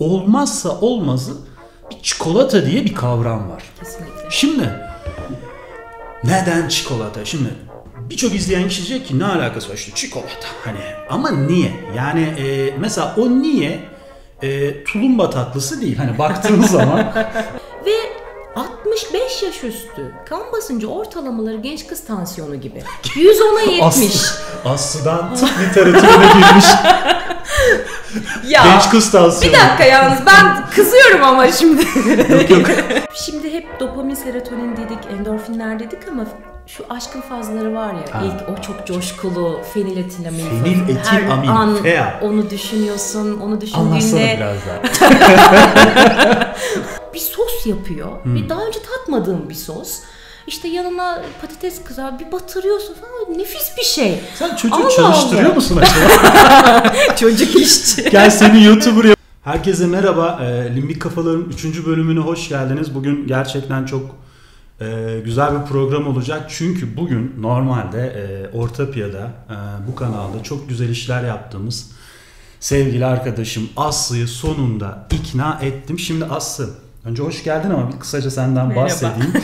olmazsa olmazı bir çikolata diye bir kavram var. Kesinlikle. Şimdi neden çikolata? Şimdi birçok izleyen kişi diyecek ki ne alakası var işte çikolata hani ama niye? Yani e, mesela o niye e, tulumba tatlısı değil hani baktığınız zaman Ve 65 yaş üstü kan basıncı ortalamaları genç kız tansiyonu gibi. 110'a 70. Aslı, Aslı'dan tıp literatürüne girmiş ya genç kız tansiyonu. bir dakika yalnız ben kızıyorum ama şimdi. Yok yok. Şimdi hep dopamin, serotonin dedik, endorfinler dedik ama şu aşkın fazları var ya Ha. ilk o çok coşkulu feniletilamin falan. Feniletilamin, her an fea. onu düşünüyorsun onu Anlatsana düşündüğünde biraz daha. bir sos yapıyor Hmm. bir daha önce tatmadığım bir sos işte yanına patates kızar bir batırıyorsun falan nefis bir şey Sen çocuğu Allah çalıştırıyor Allah. musun acaba? çocuk işçi Gel seni YouTuber yap. Herkese merhaba. E, Limbik Kafaların 3. bölümüne hoş geldiniz. Bugün gerçekten çok e, güzel bir program olacak. Çünkü bugün normalde e, Ortapiya'da e, bu kanalda çok güzel işler yaptığımız sevgili arkadaşım Aslı'yı sonunda ikna ettim. Şimdi Aslı önce hoş geldin ama bir kısaca senden Merhaba. bahsedeyim.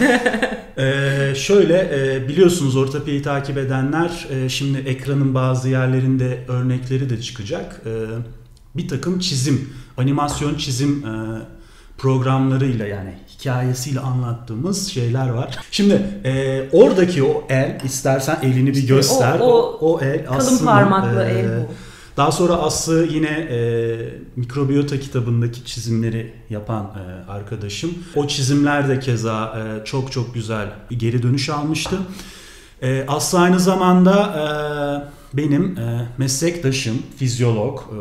Ee, şöyle e, biliyorsunuz Ortapiya'yı takip edenler e, şimdi ekranın bazı yerlerinde örnekleri de çıkacak. E, bir takım çizim, animasyon çizim e, programlarıyla yani hikayesiyle anlattığımız şeyler var. Şimdi e, oradaki o el istersen elini bir göster. o- o el kalın aslında parmaklı e, el bu daha sonra Aslı yine e, mikrobiyota kitabındaki çizimleri yapan e, arkadaşım. O çizimler de keza e, çok çok güzel geri dönüş almıştı. E, Aslı aynı zamanda e, benim e, meslektaşım, fizyolog. E,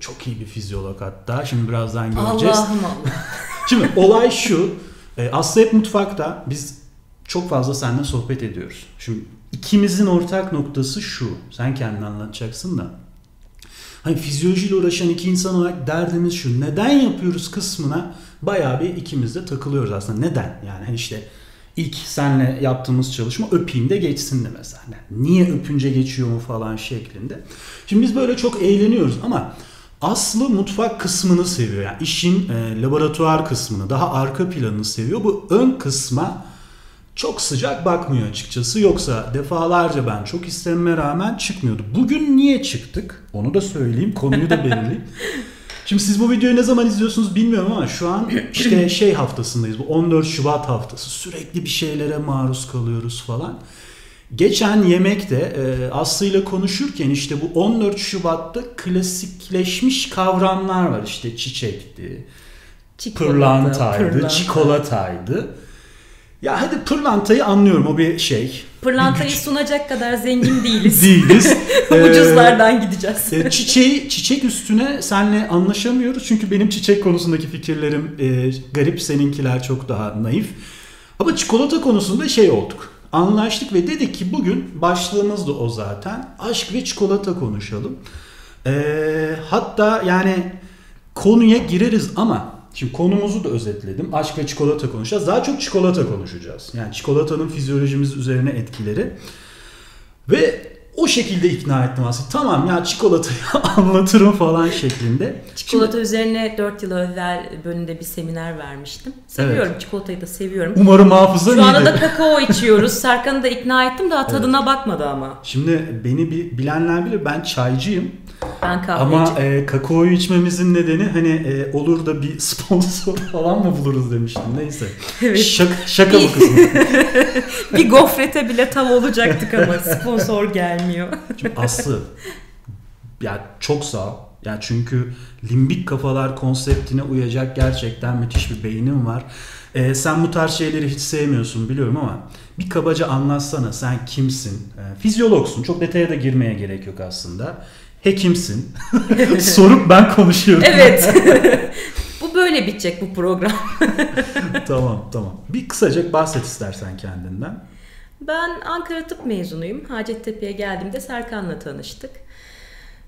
çok iyi bir fizyolog hatta. Şimdi birazdan göreceğiz. Allah'ım Allah Şimdi olay şu. E, Aslı hep mutfakta. Biz çok fazla seninle sohbet ediyoruz. Şimdi ikimizin ortak noktası şu. Sen kendini anlatacaksın da. Hani fizyolojiyle uğraşan iki insan olarak derdimiz şu. Neden yapıyoruz kısmına bayağı bir ikimiz de takılıyoruz aslında. Neden? Yani hani işte ilk senle yaptığımız çalışma öpeyim de geçsin de mesela. Niye öpünce geçiyor mu falan şeklinde. Şimdi biz böyle çok eğleniyoruz ama Aslı mutfak kısmını seviyor. Yani işin e, laboratuvar kısmını, daha arka planını seviyor. Bu ön kısma çok sıcak bakmıyor açıkçası. Yoksa defalarca ben çok istememe rağmen çıkmıyordu. Bugün niye çıktık? Onu da söyleyeyim. Konuyu da belirleyeyim. Şimdi siz bu videoyu ne zaman izliyorsunuz bilmiyorum ama şu an işte şey haftasındayız. Bu 14 Şubat haftası. Sürekli bir şeylere maruz kalıyoruz falan. Geçen yemekte e, Aslı ile konuşurken işte bu 14 Şubat'ta klasikleşmiş kavramlar var. İşte çiçekti, Çikolata, pırlantaydı, pırlanta. çikolataydı. Ya hadi pırlantayı anlıyorum o bir şey. Pırlantayı Bir sunacak kadar zengin değiliz. değiliz. Ee, Ucuzlardan gideceğiz. e, çiçeği, çiçek üstüne senle anlaşamıyoruz. Çünkü benim çiçek konusundaki fikirlerim e, garip, seninkiler çok daha naif. Ama çikolata konusunda şey olduk. Anlaştık ve dedik ki bugün başlığımız da o zaten. Aşk ve çikolata konuşalım. E, hatta yani konuya gireriz ama şimdi konumuzu da özetledim. Aşk ve çikolata konuşacağız. Daha çok çikolata konuşacağız. Yani çikolatanın fizyolojimiz üzerine etkileri. Ve o şekilde ikna ettim aslında. Tamam ya çikolatayı anlatırım falan şeklinde. Çikolata üzerine 4 yıl evvel bölümde bir seminer vermiştim. Seviyorum çikolatayı da seviyorum. Umarım hafızan Şu anda da kakao içiyoruz. Serkan'ı da ikna ettim daha tadına bakmadı ama. Şimdi beni bi- bilenler bilir ben çaycıyım. Ben kahveci. Ama e, kakaoyu içmemizin nedeni hani e, olur da bir sponsor falan mı buluruz demiştim. Neyse. Evet. Şaka, şaka bu kısmı. bir gofrete bile tav olacaktık ama sponsor gelmiyor. Şimdi Aslı ya çok sağ ol. Ya çünkü limbik kafalar konseptine uyacak gerçekten müthiş bir beynin var. Ee, sen bu tarz şeyleri hiç sevmiyorsun biliyorum ama bir kabaca anlatsana sen kimsin? Ee, fizyologsun. Çok detaya da girmeye gerek yok aslında. Hekimsin. Sorup ben konuşuyorum. Evet. bu böyle bitecek bu program. tamam tamam. Bir kısaca bahset istersen kendinden. Ben Ankara Tıp mezunuyum. Hacettepe'ye geldiğimde Serkan'la tanıştık.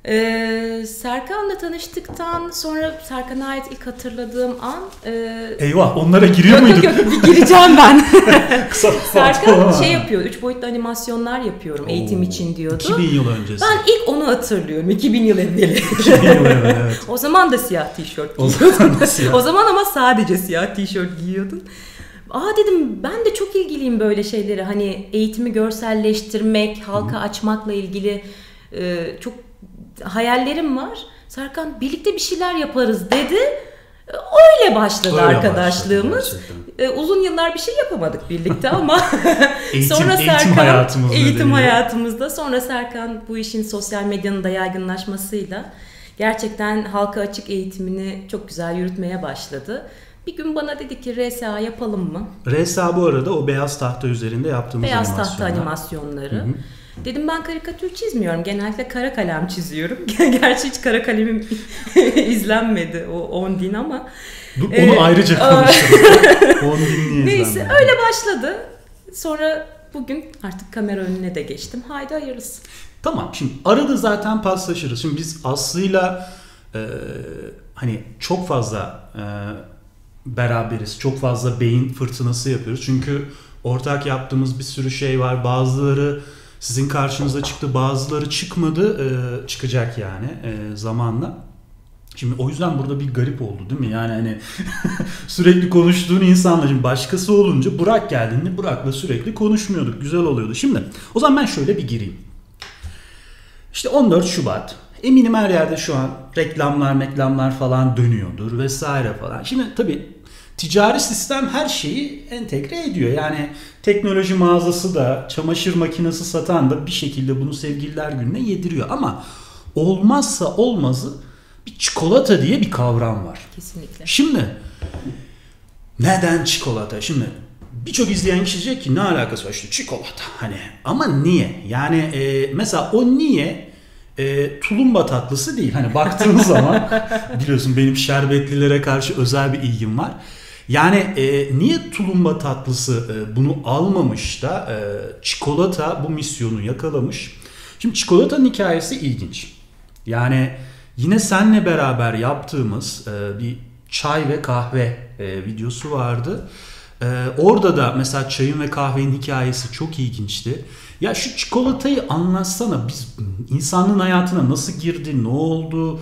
Ee, Serkan'la tanıştıktan sonra Serkan'a ait ilk hatırladığım an e, Eyvah onlara giriyor yok, muyduk? yok yok gireceğim ben. Kısa Serkan şey yapıyor, üç boyutlu animasyonlar yapıyorum eğitim Oo, için diyordu. 2000 yıl öncesi. Ben ilk onu hatırlıyorum 2000 yıl evveli. 2000 yıl evet. evet. o zaman da siyah tişört O giyiyordun. zaman da siyah. O zaman ama sadece siyah tişört giyiyordun. Aa dedim ben de çok ilgiliyim böyle şeylere. Hani eğitimi görselleştirmek, halka açmakla ilgili e, çok hayallerim var. Serkan birlikte bir şeyler yaparız dedi. Öyle başladı Öyle arkadaşlığımız. başladı gerçekten. E, uzun yıllar bir şey yapamadık birlikte ama Eğitim- sonra eğitim Serkan eğitim nedeniyle. hayatımızda sonra Serkan bu işin sosyal medyanın da yaygınlaşmasıyla gerçekten halka açık eğitimini çok güzel yürütmeye başladı. Bir gün bana dedi ki RSA yapalım mı? RSA bu arada o beyaz tahta üzerinde yaptığımız Beyaz tahta animasyonlar. animasyonları. Dedim ben karikatür çizmiyorum. Genellikle kara kalem çiziyorum. Gerçi hiç kara kalemim izlenmedi o 10 din ama. Bu- Onu Ee, ayrıca konuşalım. Onu dinleyelim. Neyse öyle başladı. Sonra bugün artık kamera önüne de geçtim. Haydi hayırlısı. Tamam şimdi arada zaten paslaşırız. Şimdi biz Aslı'yla e, hani çok fazla e, beraberiz. Çok fazla beyin fırtınası yapıyoruz. Çünkü ortak yaptığımız bir sürü şey var. Bazıları sizin karşınıza çıktı, bazıları çıkmadı. E, çıkacak yani e, zamanla. Şimdi o yüzden burada bir garip oldu değil mi? Yani hani sürekli konuştuğun insanla şimdi başkası olunca Burak geldiğinde Burak'la sürekli konuşmuyorduk. Güzel oluyordu. Şimdi o zaman ben şöyle bir gireyim. İşte 14 Şubat. Eminim her yerde şu an reklamlar, meklamlar falan dönüyordur vesaire falan. Şimdi tabii ticari sistem her şeyi entegre ediyor. Yani teknoloji mağazası da, çamaşır makinesi satan da bir şekilde bunu sevgililer gününe yediriyor. Ama olmazsa olmazı bir çikolata diye bir kavram var. Kesinlikle. Şimdi neden çikolata? Şimdi birçok izleyen kişi diyecek ki ne alakası var işte çikolata hani ama niye? Yani e, mesela o niye e, tulumba tatlısı değil. Hani baktığın zaman biliyorsun benim şerbetlilere karşı özel bir ilgim var. Yani e, niye tulumba tatlısı e, bunu almamış da e, çikolata bu misyonu yakalamış? Şimdi çikolatanın hikayesi ilginç. Yani yine senle beraber yaptığımız e, bir çay ve kahve e, videosu vardı. E, orada da mesela çayın ve kahvenin hikayesi çok ilginçti. Ya şu çikolatayı anlatsana biz insanlığın hayatına nasıl girdi, ne oldu?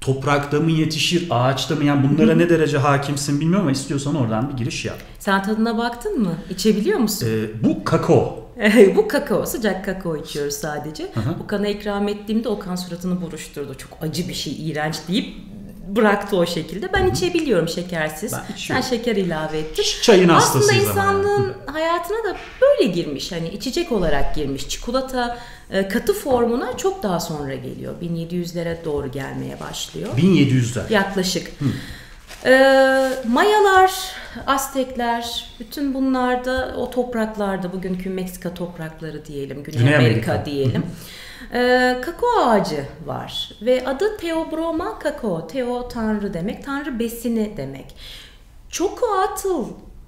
Toprakta mı yetişir, ağaçta mı? Yani bunlara ne derece hakimsin bilmiyorum ama istiyorsan oradan bir giriş yap. Sen tadına baktın mı? İçebiliyor musun? E, bu kakao. Bu kakao, sıcak kakao içiyoruz sadece. hı. Okan'a ikram ettiğimde Okan suratını buruşturdu. Çok acı bir şey, iğrenç deyip bıraktı o şekilde. Ben içebiliyorum şekersiz. Ben Sen içiyorum. şeker ilave ettin. Çayın Aslında hastasıyız yani. insanlığın hayatına da böyle girmiş. Hani içecek olarak girmiş. Çikolata katı formuna çok daha sonra geliyor. 1700'lere doğru gelmeye başlıyor. 1700'ler. Yaklaşık. Ee, Mayalar, Aztekler, bütün bunlarda o topraklarda bugünkü Meksika toprakları diyelim, Güney, Güney Amerika, Amerika. diyelim. Ee, kakao ağacı var ve adı Theobroma kakao. Theo tanrı demek, tanrı besini demek. Çokoatl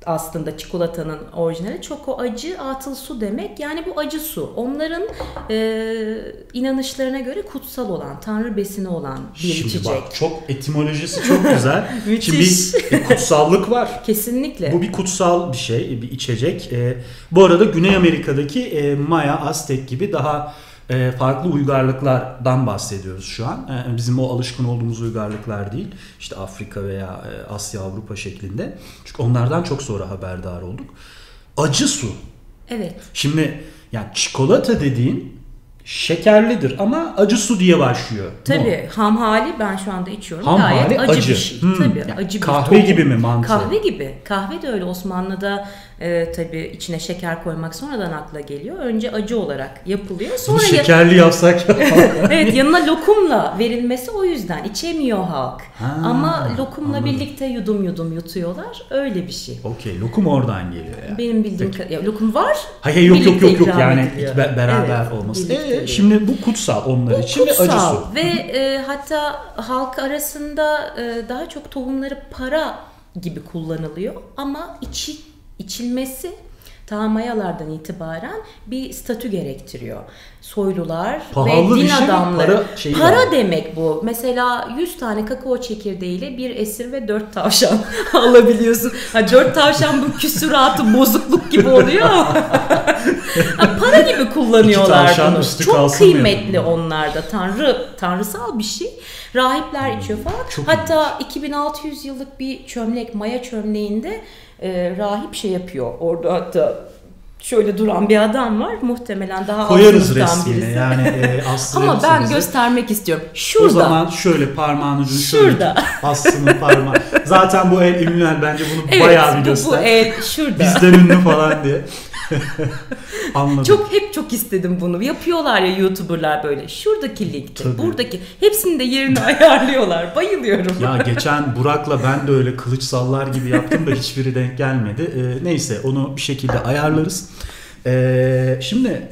aslında çikolatanın orijinali. Çoko acı, atıl su demek. Yani bu acı su. Onların e, inanışlarına göre kutsal olan, tanrı besini olan bir Şimdi içecek. bak çok etimolojisi çok güzel. Şimdi bir, bir kutsallık var. Kesinlikle. Bu bir kutsal bir şey, bir içecek. Ee, bu arada Güney Amerika'daki e, Maya, Aztek gibi daha e, farklı uygarlıklardan bahsediyoruz şu an. E, bizim o alışkın olduğumuz uygarlıklar değil. İşte Afrika veya e, Asya, Avrupa şeklinde. Çünkü onlardan çok sonra haberdar olduk. Acı su. Evet. Şimdi yani çikolata dediğin şekerlidir ama acı su diye başlıyor. Tabii ham hali ben şu anda içiyorum. Ham Gayet hali acı, acı. bir şey. Hmm, Tabii yani acı bir kahve tohum. gibi mi mantığı? Kahve gibi. Kahve de öyle Osmanlı'da e, tabii içine şeker koymak sonradan akla geliyor. Önce acı olarak yapılıyor. Bunu Sonra ya- şekerli yapsak ya. evet yanına lokumla verilmesi o yüzden içemiyor halk. Ha, Ama lokumla anladım. birlikte yudum yudum yutuyorlar. Öyle bir şey. Okey lokum oradan geliyor ya. Benim bildiğim Peki. ya, lokum var. Hayır yok yok yok yok yani ediliyor. be- beraber Evet, olması. Ee, şimdi bu kutsal onlar Bu için ve kutsal su. ve e, hatta halk arasında e, daha çok tohumları para gibi kullanılıyor ama içi içilmesi ta Mayalardan itibaren bir statü gerektiriyor. Soylular Pahalı ve din şey adamları. Para şeyi Para var. demek bu. Mesela 100 tane kakao çekirdeğiyle bir esir ve 4 tavşan alabiliyorsun. Ha 4 tavşan bu küsuratı bozukluk gibi oluyor ama ha, para gibi kullanıyorlar bunu. Çok kıymetli yani? onlarda. Tanrı tanrısal bir şey. Rahipler içiyor falan. Hmm, çok Hatta 2600 yıllık bir çömlek Maya çömleğinde e, rahip şey yapıyor. Orada hatta şöyle duran bir adam var. Muhtemelen daha Koyarız resmini birisi. yani e, Aslı Ama ben göstermek istiyorum. O Şurada. zaman şöyle parmağın ucunu Şurada. Aslı'nın parmağı. Zaten bu el ünlüler bence bunu evet, bayağı bir bu, göster. bu el şurada. Bizden ünlü falan diye. Anladım. Çok hep çok istedim bunu. Yapıyorlar ya YouTuber'lar böyle. Şuradaki linkte, Tabii. buradaki hepsini de yerini ayarlıyorlar. Bayılıyorum. Ya geçen Burak'la ben de öyle kılıç sallar gibi yaptım da hiçbiri denk gelmedi. Ee, neyse onu bir şekilde ayarlarız. Ee, şimdi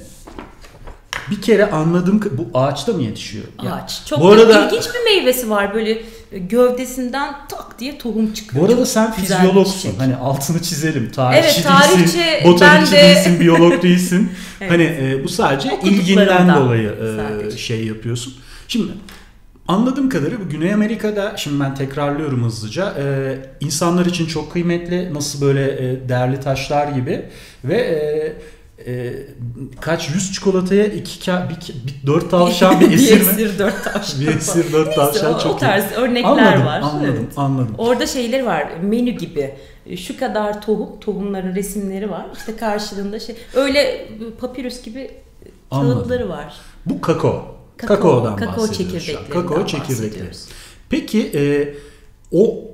bir kere anladım bu ağaçta mı yetişiyor? Ağaç. Çok bu arada ilginç bir meyvesi var. Böyle gövdesinden tak diye tohum çıkıyor. bu arada Çok sen fizyologsun. Hani altını çizelim. Tarihçi Evet, tarihçi, değilsin, botanikçi de- değilsin, biyolog değilsin. Evet. Hani e, bu sadece ilginden dolayı e, sadece. şey yapıyorsun. Şimdi anladığım kadarıyla bu Güney Amerika'da şimdi ben tekrarlıyorum hızlıca. e, insanlar için çok kıymetli. Nasıl böyle e, değerli taşlar gibi ve e, e, kaç yüz çikolataya iki ka, bir, bir dört tavşan bir esir mi? esir, dört tavşan. Bir esir dört tavşan o, çok o iyi. tarz örnekler Anladım, var. anladım, Evet. anladım. Orada şeyleri var menü gibi şu kadar tohum tohumların resimleri var işte karşılığında şey öyle papirüs gibi Anladım. kağıtları var. Bu kakao. Kakao, Kakaodan kakao bahsediyoruz Kakao çekirdekleri. Peki e, o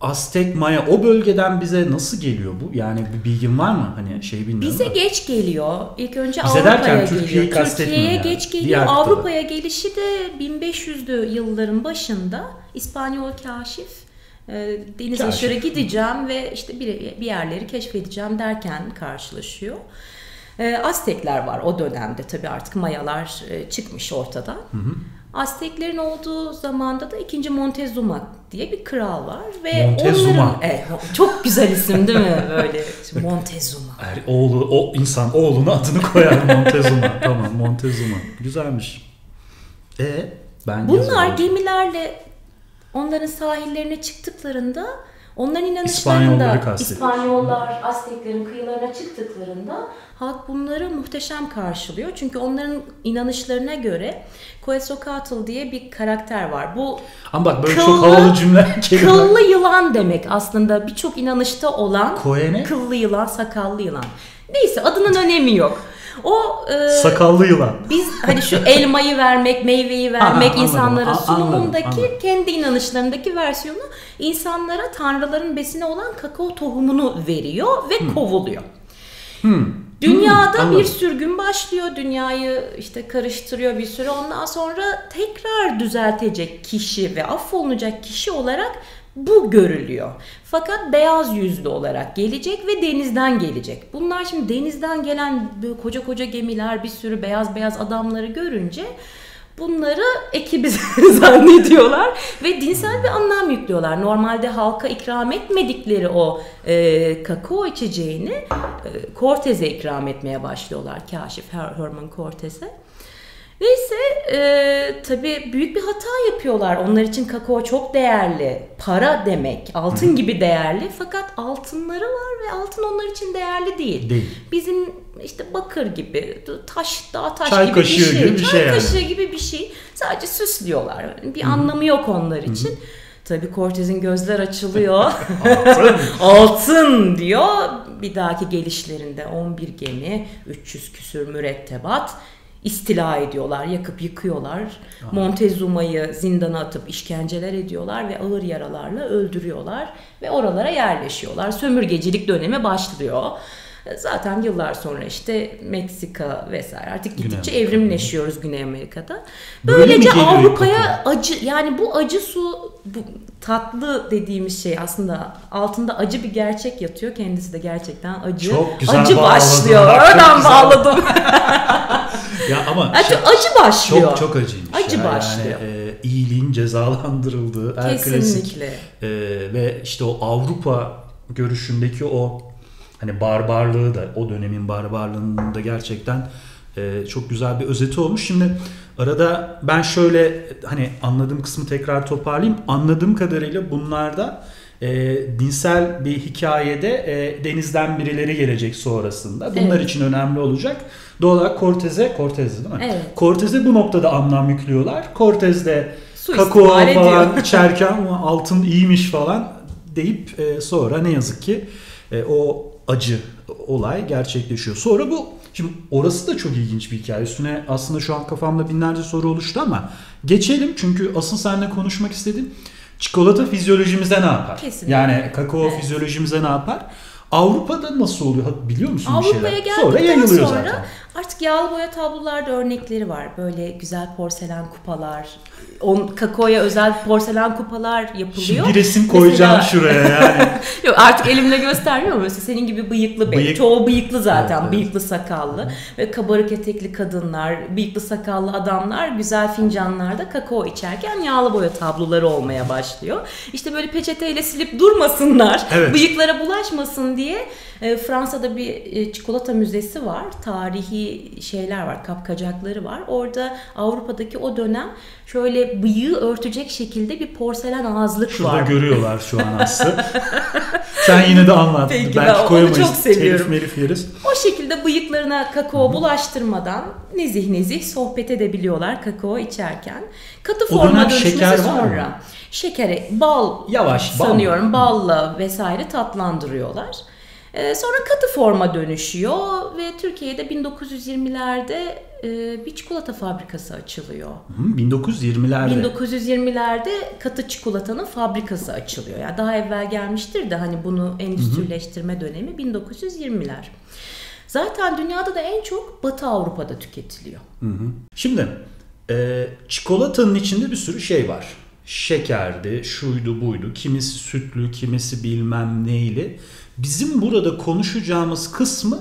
Aztek Maya o bölgeden bize nasıl geliyor bu? Yani bir bilgin var mı? Hani şey bilmiyorum. Bize ama. geç geliyor. İlk önce Bize Avrupa'ya Türkiye'yi geliyor. kastetmiyorum Türkiye'ye yani. geç geliyor. Avrupa'ya gelişi de 1500'lü yılların başında İspanyol kaşif e, deniz Kaşif. aşırı gideceğim ve işte bir, bir yerleri keşfedeceğim derken karşılaşıyor. E, Aztekler var o dönemde tabii artık Mayalar e, çıkmış ortadan. Azteklerin olduğu zamanda da 2. Montezuma diye bir kral var ve Montezuma. onların Evet, çok güzel isim değil mi böyle Montezuma. Er, oğlu, o insan oğluna adını koyar Montezuma. tamam Montezuma. Güzelmiş. E ben Bunlar gemilerle onların sahillerine çıktıklarında onların inanışlarında. İspanyollar Azteklerin kıyılarına çıktıklarında halk bunları muhteşem karşılıyor. Çünkü onların inanışlarına göre Quetzalcoatl diye bir karakter var. Bu Ama bak böyle Kıllı- çok havalı kelimeler. kıllı yılan demek aslında birçok inanışta olan Koene? kıllı yılan, sakallı yılan. Neyse adının önemi yok. O e, Sakallı yılan. biz hani şu elmayı vermek, meyveyi vermek anladım. insanlara A- sunumundaki anladım, anladım. kendi inanışlarındaki versiyonu insanlara tanrıların besine olan kakao tohumunu veriyor ve kovuluyor. Hmm. Dünyada Hmm, anladım. bir sürgün başlıyor. Dünyayı işte karıştırıyor bir süre. Ondan sonra tekrar düzeltecek kişi ve affolunacak kişi olarak bu görülüyor. Fakat beyaz yüzlü olarak gelecek ve denizden gelecek. Bunlar şimdi denizden gelen koca koca gemiler, bir sürü beyaz beyaz adamları görünce bunları ekibi zannediyorlar ve dinsel bir anlam yüklüyorlar. Normalde halka ikram etmedikleri o e, kakao içeceğini e, Cortez'e ikram etmeye başlıyorlar. Kaşif Her- Herman Cortez'e. Neyse e, tabii büyük bir hata yapıyorlar. Onlar için kakao çok değerli. Para demek. Altın gibi değerli. Fakat altınları var ve altın onlar için değerli değil. Değil. Bizim işte bakır gibi, taş, dağ taş Çay gibi bir şey. gibi bir Çay şey yani. kaşığı gibi bir şey. Sadece süslüyorlar. Bir anlamı yok onlar için. Tabii Cortez'in gözler açılıyor. Altın. Altın diyor. Bir dahaki gelişlerinde 11 gemi, 300 küsür mürettebat istila ediyorlar, yakıp yıkıyorlar. Montezuma'yı zindana atıp işkenceler ediyorlar ve ağır yaralarla öldürüyorlar ve oralara yerleşiyorlar. Sömürgecilik dönemi başlıyor. Zaten yıllar sonra işte Meksika vesaire artık gittikçe Amerika. evrimleşiyoruz Güney Amerika'da. Böyle Böylece ilk Avrupa'ya acı yani bu acı su bu tatlı dediğimiz şey aslında altında acı bir gerçek yatıyor. Kendisi de gerçekten acı. Çok güzel acı başlıyor. Oradan bağladım. ya ama acı, şey- acı başlıyor. çok çok acıymış. Acı ya. başlıyor. Yani e, iyiliğin cezalandırıldığı her klasik e, ve işte o Avrupa görüşündeki o hani barbarlığı da o dönemin barbarlığının da gerçekten e, çok güzel bir özeti olmuş. Şimdi arada ben şöyle hani anladığım kısmı tekrar toparlayayım. Anladığım kadarıyla bunlarda e, dinsel bir hikayede e, denizden birileri gelecek sonrasında. Bunlar Evet. için önemli olacak. Doğal olarak Cortez'e, Cortez'di değil mi? Evet. Cortez'e bu noktada anlam yüklüyorlar. Cortez de kakao ediyor. falan içerken "Ama altın iyiymiş falan deyip e, sonra ne yazık ki e, o acı olay gerçekleşiyor. Sonra bu şimdi orası da çok ilginç bir hikaye. Üstüne aslında şu an kafamda binlerce soru oluştu ama geçelim çünkü asıl seninle konuşmak istediğim çikolata fizyolojimize ne yapar? Kesinlikle. Yani kakao Evet. fizyolojimize ne yapar? Avrupa'da nasıl oluyor? Biliyor musun bir Avrupa'ya şeyler? geldikten Sonra yayılıyor sonra zaten. Artık yağlı boya tablolarda örnekleri var. Böyle güzel porselen kupalar, on, kakaoya özel porselen kupalar yapılıyor. Şimdi bir resim koyacağım Mesela- şuraya yani. Yok artık elimle göstermiyorum. Mesela senin gibi bıyıklı bey. Bıyık- Çoğu bıyıklı zaten. Evet, evet. Bıyıklı sakallı. Ve kabarık etekli kadınlar, bıyıklı sakallı adamlar güzel fincanlarda kakao içerken yağlı boya tabloları olmaya başlıyor. İşte böyle peçeteyle silip durmasınlar. Evet. Bıyıklara bulaşmasın diye e, Fransa'da bir e, çikolata müzesi var. Tarihi şeyler var, kapkacakları var. Orada Avrupa'daki o dönem şöyle bıyığı örtecek şekilde bir porselen ağızlık Şurada var. görüyorlar şu an Aslı. Sen yine de anlat. Peki, ben Belki onu koyamayız. çok seviyorum. Telif yeriz. O şekilde bıyıklarına kakao bulaştırmadan nezih nezih sohbet edebiliyorlar kakao içerken. Katı O forma şeker var mı? sonra. Şekere, bal Yavaş, bal mı? sanıyorum balla vesaire tatlandırıyorlar. Ee, sonra katı forma dönüşüyor ve Türkiye'de 1920'lerde e, bir çikolata fabrikası açılıyor. Hı, 1920'lerde. 1920'lerde katı çikolatanın fabrikası açılıyor. Yani daha evvel gelmiştir de hani bunu endüstrileştirme dönemi 1920'ler. Zaten dünyada da en çok Batı Avrupa'da tüketiliyor. Hı hı. Şimdi e, çikolatanın içinde bir sürü şey var. Şekerdi, şuydu buydu. Kimisi sütlü, kimisi bilmem neyli. Bizim burada konuşacağımız kısmı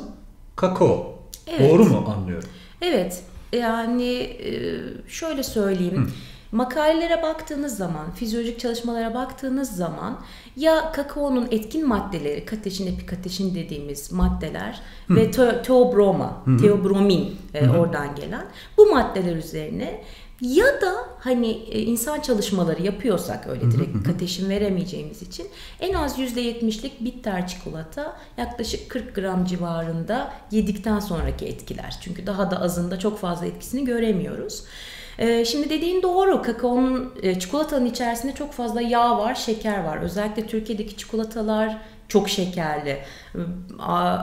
kakao. Evet. Doğru mu anlıyorum? Evet yani e, şöyle söyleyeyim. Makalelere baktığınız zaman, fizyolojik çalışmalara baktığınız zaman ya kakaonun etkin maddeleri, kateşin, epikateşin dediğimiz maddeler ve te- teobroma, teobromin e, oradan gelen bu maddeler üzerine ya da hani e, insan çalışmaları yapıyorsak öyle direkt kateşin veremeyeceğimiz için en az %70'lik bitter çikolata yaklaşık 40 gram civarında yedikten sonraki etkiler. Çünkü daha da azında çok fazla etkisini göremiyoruz. Ee, Şimdi dediğin doğru. Kakaonun, e, çikolatanın içerisinde çok fazla yağ var, şeker var. Özellikle Türkiye'deki çikolatalar çok şekerli.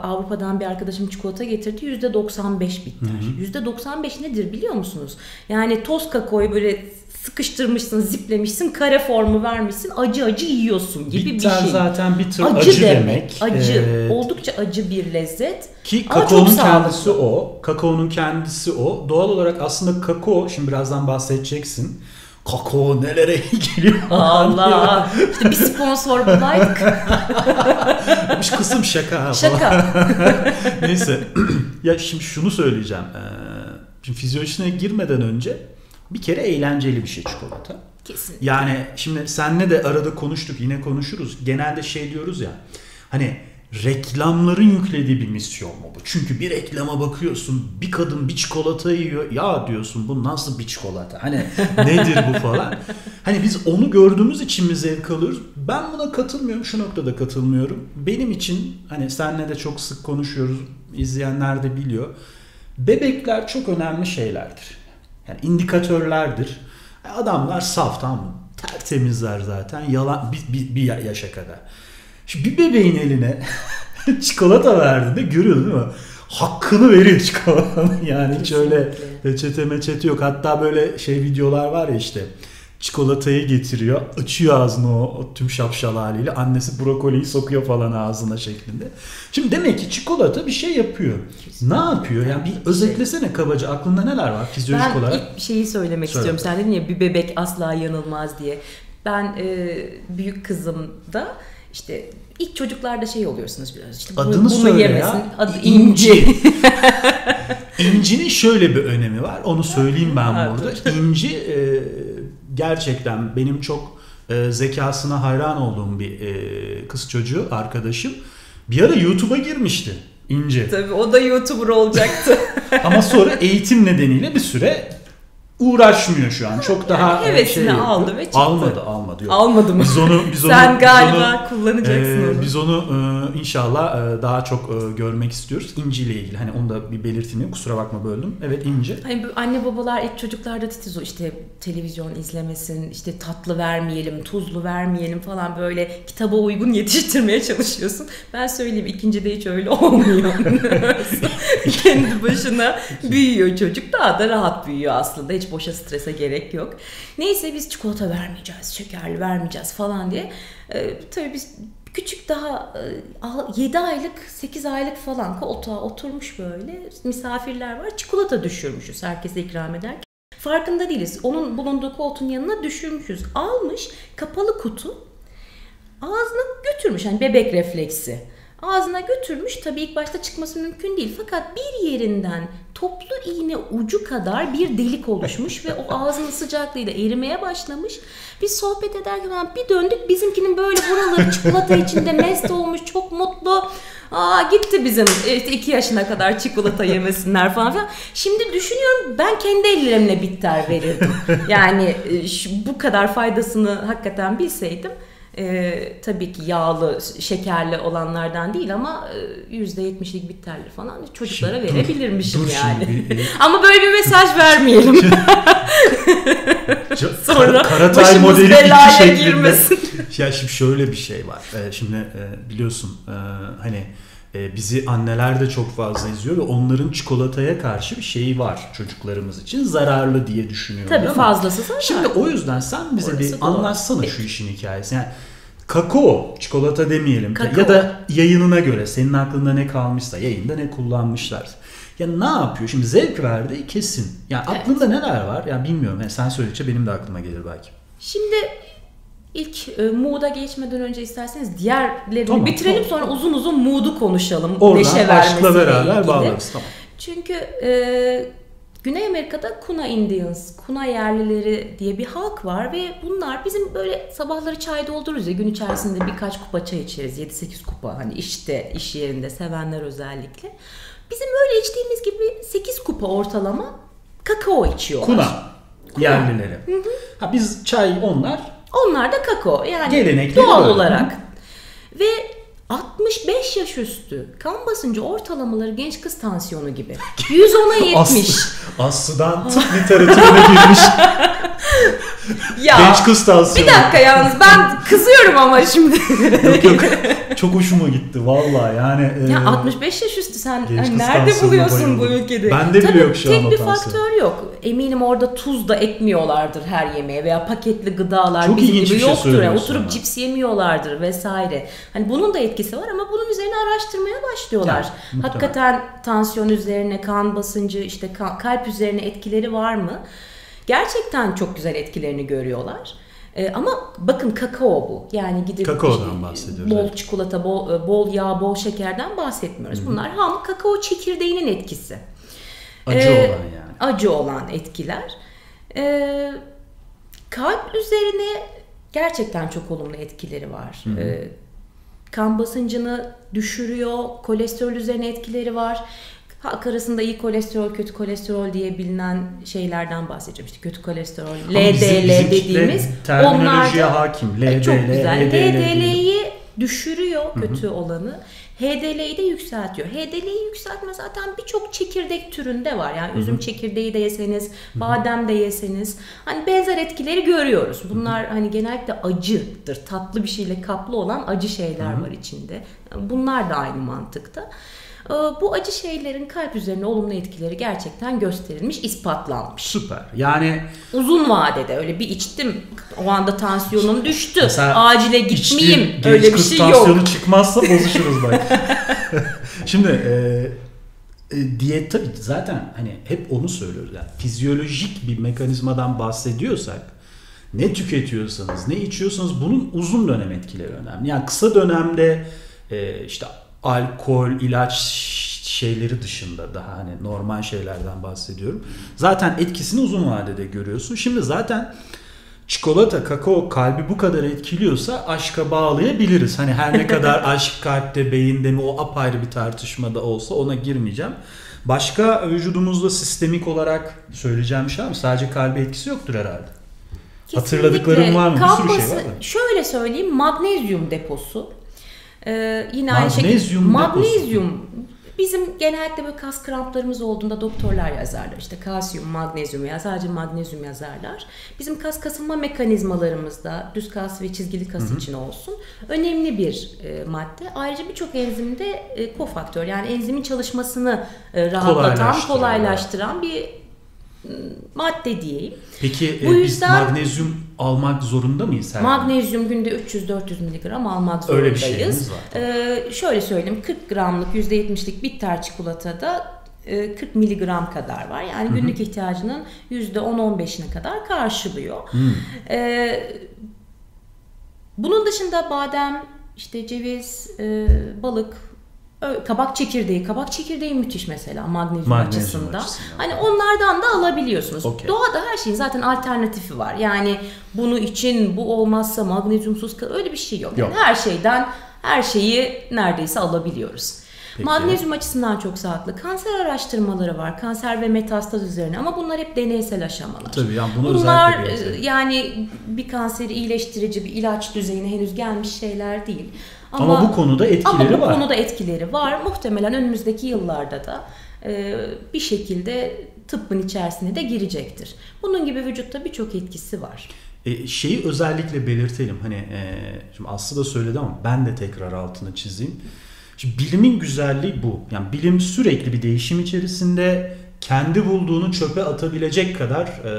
Avrupa'dan bir arkadaşım çikolata getirdi. %95 bitter. %95 nedir biliyor musunuz? Yani toz kakaoyu böyle sıkıştırmışsın, ziplemişsin, kare formu vermişsin, acı acı yiyorsun gibi Bitter bir şey. zaten bitter acı, acı, demek. demek. Acı. Ee, Oldukça acı bir lezzet. Ki kakaonun kendisi o. Kakaonun kendisi o. Doğal olarak aslında kakao, şimdi birazdan bahsedeceksin. Kakao nelere geliyor? Allah. işte bir sponsor bulaydık. Yapmış kısım şaka. Şaka. Neyse. ya şimdi şunu söyleyeceğim. Ee, şimdi fizyolojisine girmeden önce bir kere eğlenceli bir şey çikolata. Kesin. Yani şimdi senle de arada konuştuk yine konuşuruz. Genelde şey diyoruz ya. Hani reklamların yüklediği bir misyon mu bu? Çünkü bir reklama bakıyorsun bir kadın bir çikolata yiyor. Ya diyorsun bu nasıl bir çikolata? Hani nedir bu falan. Hani biz onu gördüğümüz için mi zevk alıyoruz? Ben buna katılmıyorum. Şu noktada katılmıyorum. Benim için hani senle de çok sık konuşuyoruz. izleyenler de biliyor. Bebekler çok önemli şeylerdir. Yani indikatörlerdir. Adamlar saf tamam mı? Tertemizler zaten. Yalan bir, bir, bir yaşa kadar. Şimdi bir bebeğin eline çikolata verdiğinde görüyor değil mi? Hakkını veriyor çikolatanın. Yani hiç öyle Kesinlikle. reçete meçete yok. Hatta böyle şey videolar var ya işte çikolatayı getiriyor. Açıyor ağzını o, o tüm şapşal haliyle. Annesi brokoliyi sokuyor falan ağzına şeklinde. Şimdi demek ki çikolata bir şey yapıyor. Ne yapıyor? Yani bir özetlesene kabaca. Aklında neler var fizyolojik Ben olarak? ilk şeyi söylemek Söyle. istiyorum. Sen dedin ya bir bebek asla yanılmaz diye. Ben e, büyük kızım da işte ilk çocuklarda şey oluyorsunuz biraz. İşte Adını bunu söyle yemesin. ya. Adı İnci. İnci. İncinin şöyle bir önemi var. Onu söyleyeyim ben Ha, burada. İnci e, gerçekten benim çok e, zekasına hayran olduğum bir e, kız çocuğu arkadaşım. Bir ara YouTube'a girmişti İnci. Tabii o da YouTuber olacaktı. Ama sonra eğitim nedeniyle bir süre uğraşmıyor şu an. Çok daha Yani hevesini şey aldı ve çıktı. Almadı, almadı. Yok. Almadı mı? Biz onu biz onu Sen biz galiba onu, kullanacaksın e, onu. biz onu e, inşallah e, daha çok e, görmek istiyoruz. İnci ile ilgili. Hani onu da bir belirteyim. Kusura bakma böldüm. Evet İnci. Hani anne babalar ilk çocuklarda titiz o işte televizyon izlemesin, işte tatlı vermeyelim, tuzlu vermeyelim falan böyle kitaba uygun yetiştirmeye çalışıyorsun. Ben söyleyeyim ikincide hiç öyle olmuyor. Kendi başına büyüyor çocuk daha da rahat büyüyor aslında. Hiç boşa strese gerek yok. Neyse biz çikolata vermeyeceğiz, şekerli vermeyeceğiz falan diye. Ee, tabii biz küçük daha 7 aylık 8 aylık falan koltuğa oturmuş böyle. Misafirler var çikolata düşürmüşüz herkese ikram ederken. Farkında değiliz. Onun bulunduğu koltuğun yanına düşürmüşüz. Almış kapalı kutu ağzına götürmüş. Hani bebek refleksi ağzına götürmüş tabii ilk başta çıkması mümkün değil fakat bir yerinden toplu iğne ucu kadar bir delik oluşmuş ve o ağzının sıcaklığıyla erimeye başlamış. Biz sohbet ederken bir döndük bizimkinin böyle buraları çikolata içinde mest olmuş çok mutlu. Aa gitti bizim işte iki yaşına kadar çikolata yemesinler falan filan. Şimdi düşünüyorum ben kendi ellerimle bitter verirdim. Yani e, şu, bu kadar faydasını hakikaten bilseydim ee, tabii ki yağlı, şekerli olanlardan değil ama e, %70'lik bitterli falan çocuklara Şimdi dur, verebilirmişim dur yani. şimdi ama böyle bir mesaj vermeyelim. Sonra Kar- Karatay modeli belaya şeklinde. girmesin. ya şimdi şöyle bir şey var. Ee, şimdi e, biliyorsun e, hani e, bizi anneler de çok fazla izliyor ve onların çikolataya karşı bir şeyi var çocuklarımız için zararlı diye düşünüyorum. Tabii fazlası zarar. Şimdi o yüzden sen bize Orası bir doğru. anlatsana şu işin hikayesini. Yani kakao, çikolata demeyelim Kakao. ya da yayınına göre senin aklında ne kalmışsa yayında ne kullanmışlar. Ya ne yapıyor? Şimdi zevk verdi kesin. Ya Evet. aklında neler var? Ya bilmiyorum. Yani sen söyledikçe benim de aklıma gelir belki. Şimdi ilk e, mood'a geçmeden önce isterseniz diğerlerini Tamam, bitirelim tamam. sonra uzun uzun mood'u konuşalım. Oradan neşe aşkla beraber ilgili. bağlarız. Tamam. Çünkü e, Güney Amerika'da Kuna Indians, Kuna yerlileri diye bir halk var ve bunlar bizim böyle sabahları çay doldururuz ya gün içerisinde birkaç kupa çay içeriz. 7-8 kupa hani işte, iş yerinde sevenler özellikle. Bizim öyle içtiğimiz gibi 8 kupa ortalama kakao içiyorlar. Kuna yerlileri. Ha biz çay onlar. Onlar da kakao yani Gelenekleri doğal olarak. Ve 65 yaş üstü kan basıncı ortalamaları genç kız tansiyonu gibi. 110'a 70. As, Aslı'dan tıp literatürüne girmiş ya genç kız tansiyonu. bir dakika yalnız ben kızıyorum ama şimdi. Yok yok. Çok hoşuma gitti vallahi yani. e, ya 65 yaş üstü sen hani nerede buluyorsun bu bayıldım. ülkede? Bende bile Tabii yok şu tek bir tansiyon. faktör yok. Eminim orada tuz da ekmiyorlardır her yemeğe veya paketli gıdalar Çok bizim gibi şey yoktur. Yani oturup ama. cips yemiyorlardır vesaire. Hani bunun da etkisi var ama bunun üzerine araştırmaya başlıyorlar. Muhtemelen. Hakikaten tansiyon üzerine, kan basıncı, işte ka- kalp üzerine etkileri var mı? Gerçekten çok güzel etkilerini görüyorlar. Ee, ama bakın kakao bu. Yani gidip Kakaodan bahsediyoruz, Bol evet. çikolata, bol, e, bol yağ, bol şekerden bahsetmiyoruz. Bunlar ham kakao çekirdeğinin etkisi. Acı Ee, olan yani. Acı olan etkiler. Ee, kalp üzerine gerçekten çok olumlu etkileri var. Ee, kan basıncını düşürüyor, kolesterol üzerine etkileri var. Halk arasında iyi kolesterol, kötü kolesterol diye bilinen şeylerden bahsedeceğim. İşte kötü kolesterol, bizim- LDL bizim kitle dediğimiz. terminolojiye hakim. LDL, çok güzel. HDL'yi düşürüyor kötü olanı. HDL'yi de yükseltiyor. HDL'yi yükseltme zaten birçok çekirdek türünde var. Yani üzüm çekirdeği de yeseniz, badem de yeseniz hani benzer etkileri görüyoruz. Bunlar hani genellikle acıdır. Tatlı bir şeyle kaplı olan acı şeyler var içinde. Bunlar da aynı mantıkta. Ee, Bu acı şeylerin kalp üzerine olumlu etkileri gerçekten gösterilmiş, ispatlanmış. Süper. Yani Uzun vadede öyle bir içtim. O anda tansiyonum düştü. Mesela Acile içtiğin gitmeyeyim. genç Öyle bir şey tansiyonu yok. çıkmazsa bozuşuruz bak. Şimdi e, e, diyet tabii zaten hani hep onu söylüyoruz. Yani fizyolojik bir mekanizmadan bahsediyorsak ne tüketiyorsanız, ne içiyorsanız bunun uzun dönem etkileri önemli. Yani kısa dönemde e, işte alkol, ilaç şeyleri dışında daha hani normal şeylerden bahsediyorum. Zaten etkisini uzun vadede görüyorsun. Şimdi zaten çikolata, kakao kalbi bu kadar etkiliyorsa aşka bağlayabiliriz. Hani her ne kadar aşk kalpte, beyinde mi o apayrı bir tartışmada olsa ona girmeyeceğim. Başka vücudumuzda sistemik olarak söyleyeceğim bir şey mı? Sadece kalbe etkisi yoktur herhalde. Kesinlikle. Hatırladıkların var mı? Bir Kan sürü şey var mı? Şöyle söyleyeyim magnezyum deposu. Ee, yine aynı Magnezyum şekilde deposu. magnezyum bizim genellikle böyle kas kramplarımız olduğunda doktorlar yazarlar. İşte kalsiyum, magnezyum ya sadece magnezyum yazarlar. Bizim kas kasılma mekanizmalarımızda düz kas ve çizgili kas için olsun önemli bir e, madde. Ayrıca birçok enzimde e, kofaktör yani enzimin çalışmasını e, rahatlatan, Kolaylaştıran, kolaylaştıran bir madde diyeyim. Peki Bu e, yüzden- magnezyum almak zorunda mıyız her? Magnezyum günde 300-400 miligram almak Öyle bir zorundayız. şeyimiz var. Ee, şöyle söyleyeyim 40 gramlık %70'lik bitter çikolatada e, 40 miligram kadar var. Yani günlük ihtiyacının %10-15'ine kadar karşılıyor. Ee, bunun dışında badem, işte ceviz, e, balık, kabak çekirdeği. Kabak çekirdeği müthiş mesela magnezyum, Magnezyum açısından. açısından. Hani onlardan da alabiliyorsunuz. Okey. Doğada her şeyin zaten alternatifi var. Yani bunu için bu olmazsa magnezyumsuz öyle bir şey yok. Yok. Yani her şeyden her şeyi neredeyse alabiliyoruz. Peki. Magnezyum açısından çok sağlıklı. Kanser araştırmaları var. Kanser ve metastaz üzerine ama bunlar hep deneysel aşamalar. Tabii yani bunu Bunlar özellikle bir e, yani bir kanseri iyileştirici bir ilaç düzeyine henüz gelmiş şeyler değil. Ama, Ama bu konuda etkileri ama bu var. konuda etkileri var. Muhtemelen önümüzdeki yıllarda da e, bir şekilde tıbbın içerisine de girecektir. Bunun gibi vücutta birçok etkisi var. E, şeyi özellikle belirtelim. Hani e, şimdi Aslı da söyledi ama ben de tekrar altını çizeyim. Şimdi bilimin güzelliği bu. Yani bilim sürekli bir değişim içerisinde kendi bulduğunu çöpe atabilecek kadar e,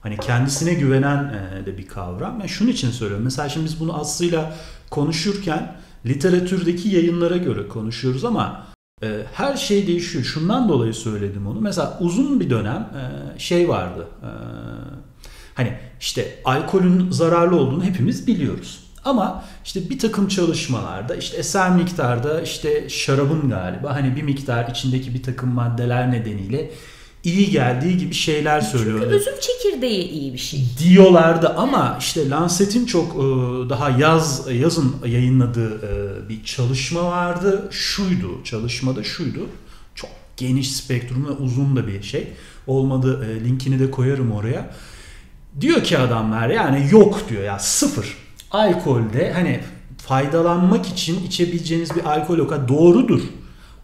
hani kendisine güvenen e, de bir kavram. Ben şunun için söylüyorum. Mesela şimdi biz bunu Aslı'yla konuşurken literatürdeki yayınlara göre konuşuyoruz ama e, her şey değişiyor. Şundan dolayı söyledim onu. Mesela uzun bir dönem e, şey vardı. E, hani işte alkolün zararlı olduğunu hepimiz biliyoruz. Ama işte bir takım çalışmalarda işte eser miktarda işte şarabın galiba hani bir miktar içindeki bir takım maddeler nedeniyle iyi geldiği gibi şeyler söylüyorlar Üzüm çekirdeği iyi bir şey. diyorlardı ama işte Lancet'in çok e, daha yaz yazın yayınladığı e, bir çalışma vardı. Şuydu, çalışmada şuydu. Çok geniş spektrum ve uzun da bir şey. Olmadı e, linkini de koyarım oraya. Diyor ki adamlar yani yok diyor ya sıfır. Alkolde hani faydalanmak için içebileceğiniz bir alkol o kadar doğrudur.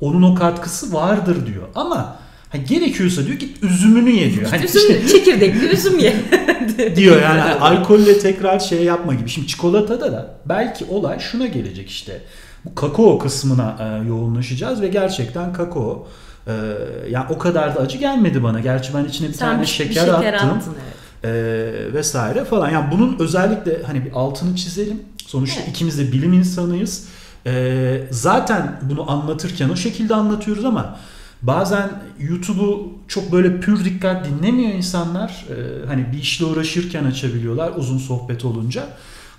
Onun o katkısı vardır diyor. Ama ha, gerekiyorsa diyor git üzümünü ye diyor. Hani üzüm, işte- çekirdekli üzüm ye. diyor yani alkolle tekrar şey yapma gibi. Şimdi çikolatada da belki olay şuna gelecek işte. Bu kakao kısmına e, yoğunlaşacağız ve gerçekten kakao e, yani o kadar da acı gelmedi bana. Gerçi ben içine bir Sen tane bir, şeker, bir şeker attım attın evet. e, vesaire falan. Yani bunun özellikle hani bir altını çizelim. Sonuçta Evet. ikimiz de bilim insanıyız. E, zaten bunu anlatırken o şekilde anlatıyoruz ama bazen YouTube'u çok böyle pür dikkat dinlemiyor insanlar. E, hani bir işle uğraşırken açabiliyorlar uzun sohbet olunca.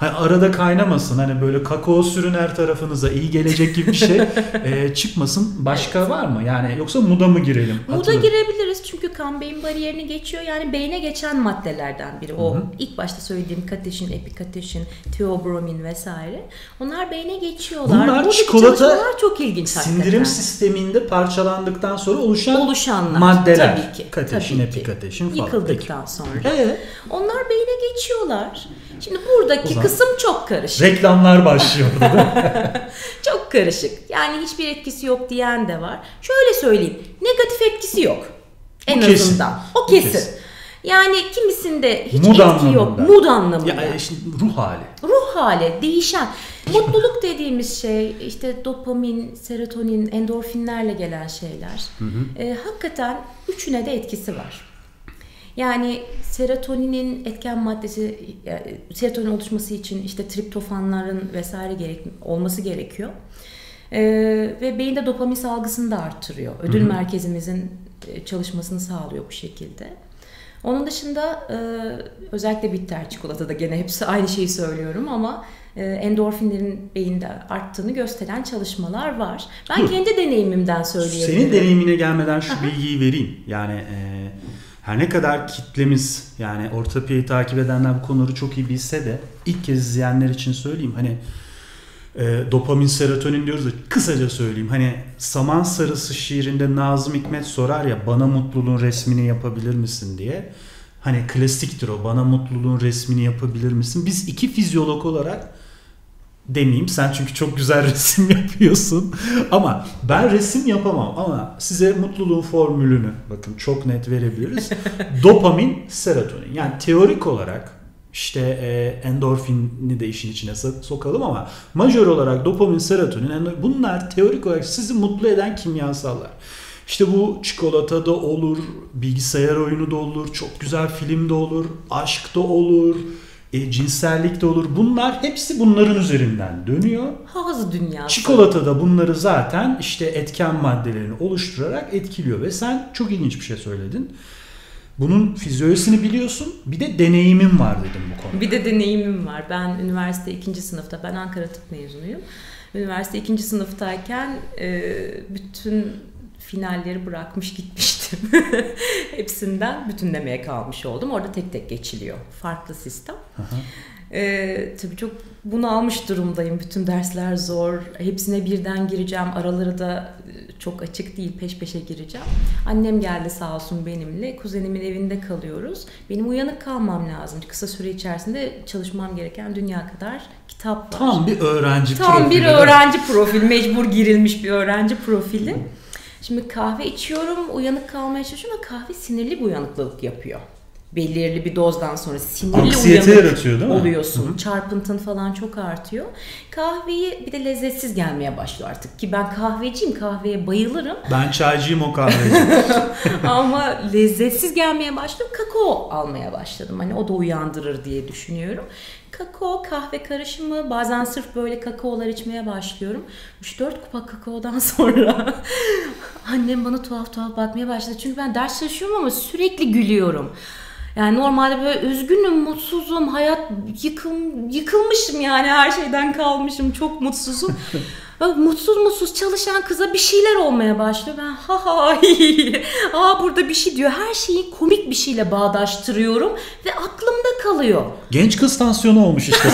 Hani arada kaynamasın hani böyle kakao sürün her tarafınıza iyi gelecek gibi bir şey e, çıkmasın. Başka var mı? Yani yoksa muda mı girelim? Muda Hatırla- girebiliriz çünkü kan beyin bariyerini geçiyor. Yani beyne geçen maddelerden biri. O Hı hı. ilk başta söylediğim kateşin, epikateşin, teobromin vesaire. Onlar beyne geçiyorlar. Bunlar Buradaki çikolata çok ilginç Sindirim hakikaten. sisteminde parçalandıktan sonra oluşan oluşanlar. maddeler. Tabii ki. Kateşin, tabii ki. epikateşin falan. Yıkıldıktan sonra. Ee, Onlar beyne geçiyorlar. Şimdi buradaki O kısım çok karışık. reklamlar başlıyor. burada. Çok karışık. Yani hiçbir etkisi yok diyen de var. Şöyle söyleyeyim. Negatif etkisi yok. En kesin. azından. O Bu kesin. kesin. Yani kimisinde hiç Mood etki anlamında. yok. Mood anlamında. ya e, şimdi ruh hali. Ruh hali değişen. Mutluluk dediğimiz şey işte dopamin, serotonin, endorfinlerle gelen şeyler. Ee, hakikaten üçüne de etkisi var. Yani serotoninin etken maddesi, yani serotonin oluşması için işte triptofanların vesaire gerek, olması gerekiyor. Ee, ve beyinde dopamin salgısını da arttırıyor. Ödül merkezimizin e, çalışmasını sağlıyor bu şekilde. Onun dışında e, özellikle bitter çikolatada gene hepsi aynı şeyi söylüyorum ama e, endorfinlerin beyinde arttığını gösteren çalışmalar var. Ben Dur. kendi deneyimimden söyleyebilirim. Senin deneyimine gelmeden şu bilgiyi vereyim. Yani e, her ne kadar kitlemiz yani Orta Pi'yi takip edenler bu konuları çok iyi bilse de ilk kez izleyenler için söyleyeyim hani e, dopamin serotonin diyoruz da kısaca söyleyeyim hani Saman Sarısı şiirinde Nazım Hikmet sorar ya bana mutluluğun resmini yapabilir misin diye. Hani klasiktir o bana mutluluğun resmini yapabilir misin? Biz iki fizyolog olarak demeyeyim sen çünkü çok güzel resim yapıyorsun ama ben resim yapamam ama size mutluluğun formülünü bakın çok net verebiliriz. Dopamin, serotonin yani teorik olarak işte e, endorfini de işin içine sokalım ama majör olarak dopamin, serotonin bunlar teorik olarak sizi mutlu eden kimyasallar. İşte bu çikolata da olur, bilgisayar oyunu da olur, çok güzel film de olur, aşk da olur, e, cinsellik de olur. Bunlar hepsi bunların üzerinden dönüyor. Haz dünyası. Çikolata da bunları zaten işte etken maddelerini oluşturarak etkiliyor ve sen çok ilginç bir şey söyledin. Bunun fizyolojisini biliyorsun. Bir de deneyimim var dedim bu konuda. Bir de deneyimim var. Ben üniversite ikinci sınıfta, ben Ankara Tıp mezunuyum. Üniversite ikinci sınıftayken e, bütün finalleri bırakmış gitmiştim. Hepsinden bütünlemeye kalmış oldum. Orada tek tek geçiliyor. Farklı sistem. Ee, tabii çok bunu almış durumdayım. Bütün dersler zor. Hepsine birden gireceğim. Araları da e, çok açık değil. Peş peşe gireceğim. Annem geldi sağ olsun benimle. Kuzenimin evinde kalıyoruz. Benim uyanık kalmam lazım. Kısa süre içerisinde çalışmam gereken dünya kadar kitap var. Tam bir öğrenci Tam profili. bir öğrenci profili. Mecbur girilmiş bir öğrenci profili. Şimdi kahve içiyorum, uyanık kalmaya çalışıyorum ama kahve sinirli bir uyanıklık yapıyor. Belirli bir dozdan sonra sinirli Anksiyete uyanık yaratıyor değil mi? oluyorsun. Hı-hı. Çarpıntın falan çok artıyor. Kahveyi bir de lezzetsiz gelmeye başlıyor artık. Ki ben kahveciyim, kahveye bayılırım. Ben çaycıyım o kahveci. ama lezzetsiz gelmeye başladım. Kakao almaya başladım. Hani o da uyandırır diye düşünüyorum. Kakao, kahve karışımı bazen sırf böyle kakaolar içmeye başlıyorum. 3-4 kupa kakaodan sonra annem bana tuhaf tuhaf bakmaya başladı. Çünkü ben ders çalışıyorum ama sürekli gülüyorum. Yani normalde böyle üzgünüm, mutsuzum, hayat yıkım, yıkılmışım yani her şeyden kalmışım, çok mutsuzum. mutsuz mutsuz çalışan kıza bir şeyler olmaya başlıyor. Ben ha ha aa burada bir şey diyor. Her şeyi komik bir şeyle bağdaştırıyorum ve aklımda kalıyor. Genç kız tansiyonu olmuş işte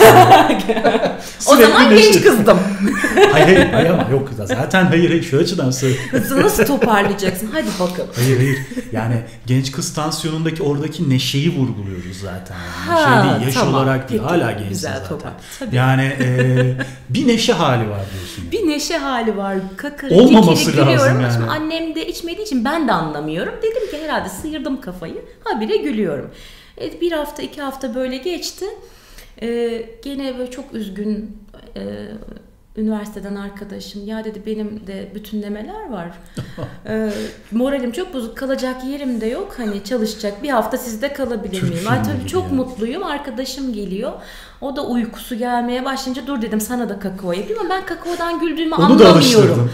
o zaman genç kızdım. hayır hayır, hayır ama yok zaten hayır hayır şu açıdan söylüyorum. Nasıl toparlayacaksın? Hadi bakalım. Hayır hayır yani genç kız tansiyonundaki oradaki neşeyi vurguluyoruz zaten. Yani. Ha, şey değil yaş tamam. olarak değil Peki, hala gençsin zaten. Topar. Tabii. Yani e, bir neşe hali var diyorsun. Bir neşe hali var. Kakırı, Olmaması lazım yani. Şimdi annem de içmediği için ben de anlamıyorum. Dedim ki herhalde sıyırdım kafayı. Habire gülüyorum. E, bir hafta iki hafta böyle geçti. E, gene böyle çok üzgün e, üniversiteden arkadaşım ya dedi benim de bütünlemeler var. e, moralim çok bozuk. Kalacak yerim de yok. Hani çalışacak. Bir hafta sizde kalabilir miyim? Ay tabii çok yani. mutluyum. Arkadaşım geliyor. O da uykusu gelmeye başlayınca dur dedim sana da kakao yapayım ama ben kakaodan güldüğümü Onu anlamıyorum.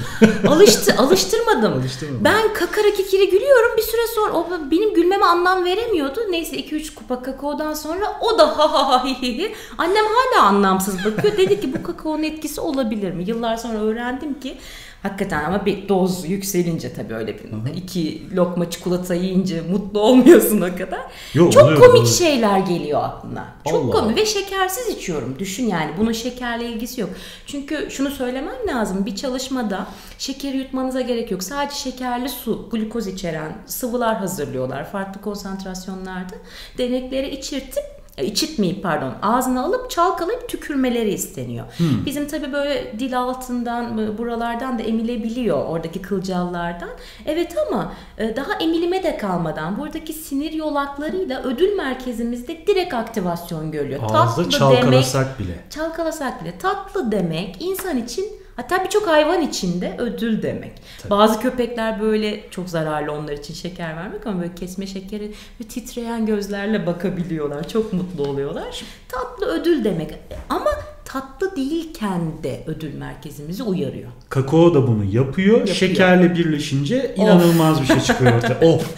Alıştı, alıştırmadım. Alıştırmadın. Ben kakara kikiri gülüyorum. Bir süre sonra o benim gülmeme anlam veremiyordu. Neyse 2-3 kupa kakaodan sonra o da ha ha ha hi hi hi. Annem hala anlamsız bakıyor. Dedi ki bu kakaonun etkisi olabilir mi? Yıllar sonra öğrendim ki Hakikaten ama bir doz yükselince tabii öyle bir iki lokma çikolata yiyince mutlu olmuyorsun o kadar. Yo, Çok oluyor, komik oluyor. şeyler geliyor aklına. Çok Allah komik Allah. ve şekersiz içiyorum. Düşün yani bunun şekerle ilgisi yok. Çünkü şunu söylemem lazım. Bir çalışmada şekeri yutmanıza gerek yok. Sadece şekerli su, glukoz içeren sıvılar hazırlıyorlar farklı konsantrasyonlarda. Denekleri içirtip içitmeyip pardon ağzına alıp çalkalayıp tükürmeleri isteniyor. Bizim tabii böyle dil altından buralardan da emilebiliyor oradaki kılcallardan. Evet ama e, daha emilime de kalmadan buradaki sinir yolaklarıyla ödül merkezimizde direkt aktivasyon görülüyor. Ağızda çalkalasak bile. Çalkalasak bile tatlı demek insan için hatta birçok hayvan için de ödül demek. Bazı köpekler böyle çok zararlı onlar için şeker vermek ama böyle kesme şekeri ve titreyen gözlerle bakabiliyorlar. Çok mutlu oluyorlar. Tatlı ödül demek ama tatlı değilken de ödül merkezimizi uyarıyor. Kakao da bunu yapıyor. Yapıyor. Şekerle birleşince inanılmaz bir şey çıkıyor ortaya. of.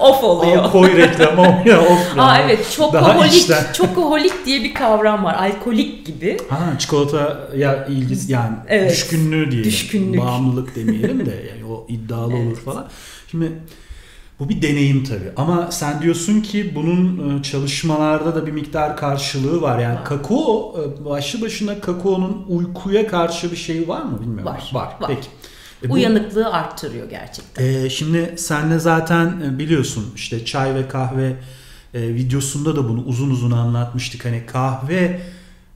Of oluyor. Al koy reklamı ya of. ya. Aa evet çokoholik, çokoholik diye bir kavram var. Alkolik gibi. Ha çikolataya ilgisi yani Evet. düşkünlüğü diyelim. Düşkünlük. Bağımlılık demeyelim de yani o iddialı olur falan. Şimdi Bu bir deneyim tabii. Ama sen diyorsun ki bunun e, çalışmalarda da bir miktar karşılığı var. Yani kakao e, başlı başına kakaonun uykuya karşı bir şeyi var mı bilmiyorum. Var. Var. var. Peki. E, bu- Uyanıklığı arttırıyor gerçekten. e, şimdi senle zaten e, biliyorsun işte çay ve kahve e, videosunda da bunu uzun uzun anlatmıştık. Hani kahve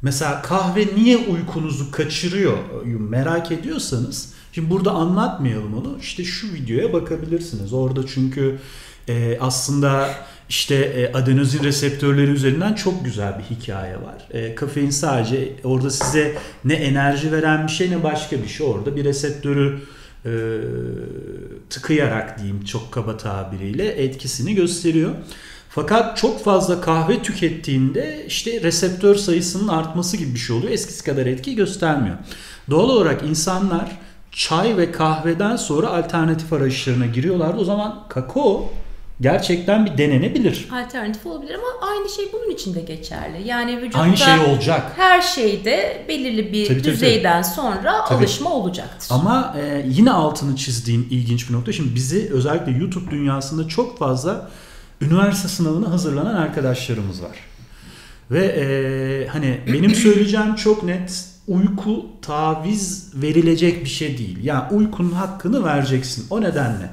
mesela kahve niye uykunuzu kaçırıyor merak ediyorsanız şimdi burada anlatmayalım onu. İşte şu videoya bakabilirsiniz. Orada çünkü e, aslında işte e, adenozin reseptörleri üzerinden çok güzel bir hikaye var. E, kafein sadece orada size ne enerji veren bir şey ne başka bir şey. Orada bir reseptörü e, tıkayarak diyeyim çok kaba tabiriyle etkisini gösteriyor. Fakat çok fazla kahve tükettiğinde işte reseptör sayısının artması gibi bir şey oluyor. Eskisi kadar etki göstermiyor. Doğal olarak insanlar çay ve kahveden sonra alternatif arayışlarına giriyorlardı. O zaman kakao gerçekten bir denenebilir. Alternatif olabilir ama aynı şey bunun için de geçerli. Yani vücutta Aynı şey olacak. her şeyde belirli bir Tabii, tabii, düzeyden sonra Tabii. alışma olacaktır. Ama e, yine altını çizdiğim ilginç bir nokta. Şimdi bizi özellikle YouTube dünyasında çok fazla üniversite sınavına hazırlanan arkadaşlarımız var. Ve e, hani benim söyleyeceğim çok net uyku taviz verilecek bir şey değil. Yani uykunun hakkını vereceksin. O nedenle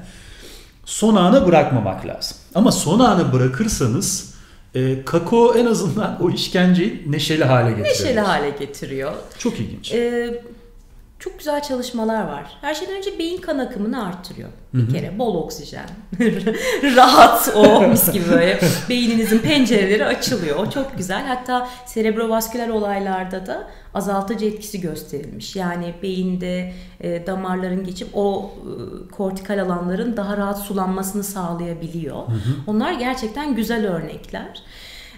son ana bırakmamak lazım. Ama son ana bırakırsanız e, kakao en azından o işkenceyi neşeli hale getiriyor. Neşeli hale getiriyor. Çok ilginç. Ee, çok güzel çalışmalar var. Her şeyden önce beyin kan akımını arttırıyor. Bir kere bol oksijen. Rahat o mis gibi böyle beyninizin pencereleri açılıyor. O çok güzel. Hatta serebrovasküler olaylarda da azaltıcı etkisi gösterilmiş. Yani beyinde e, damarların geçip o e, kortikal alanların daha rahat sulanmasını sağlayabiliyor. Onlar gerçekten güzel örnekler.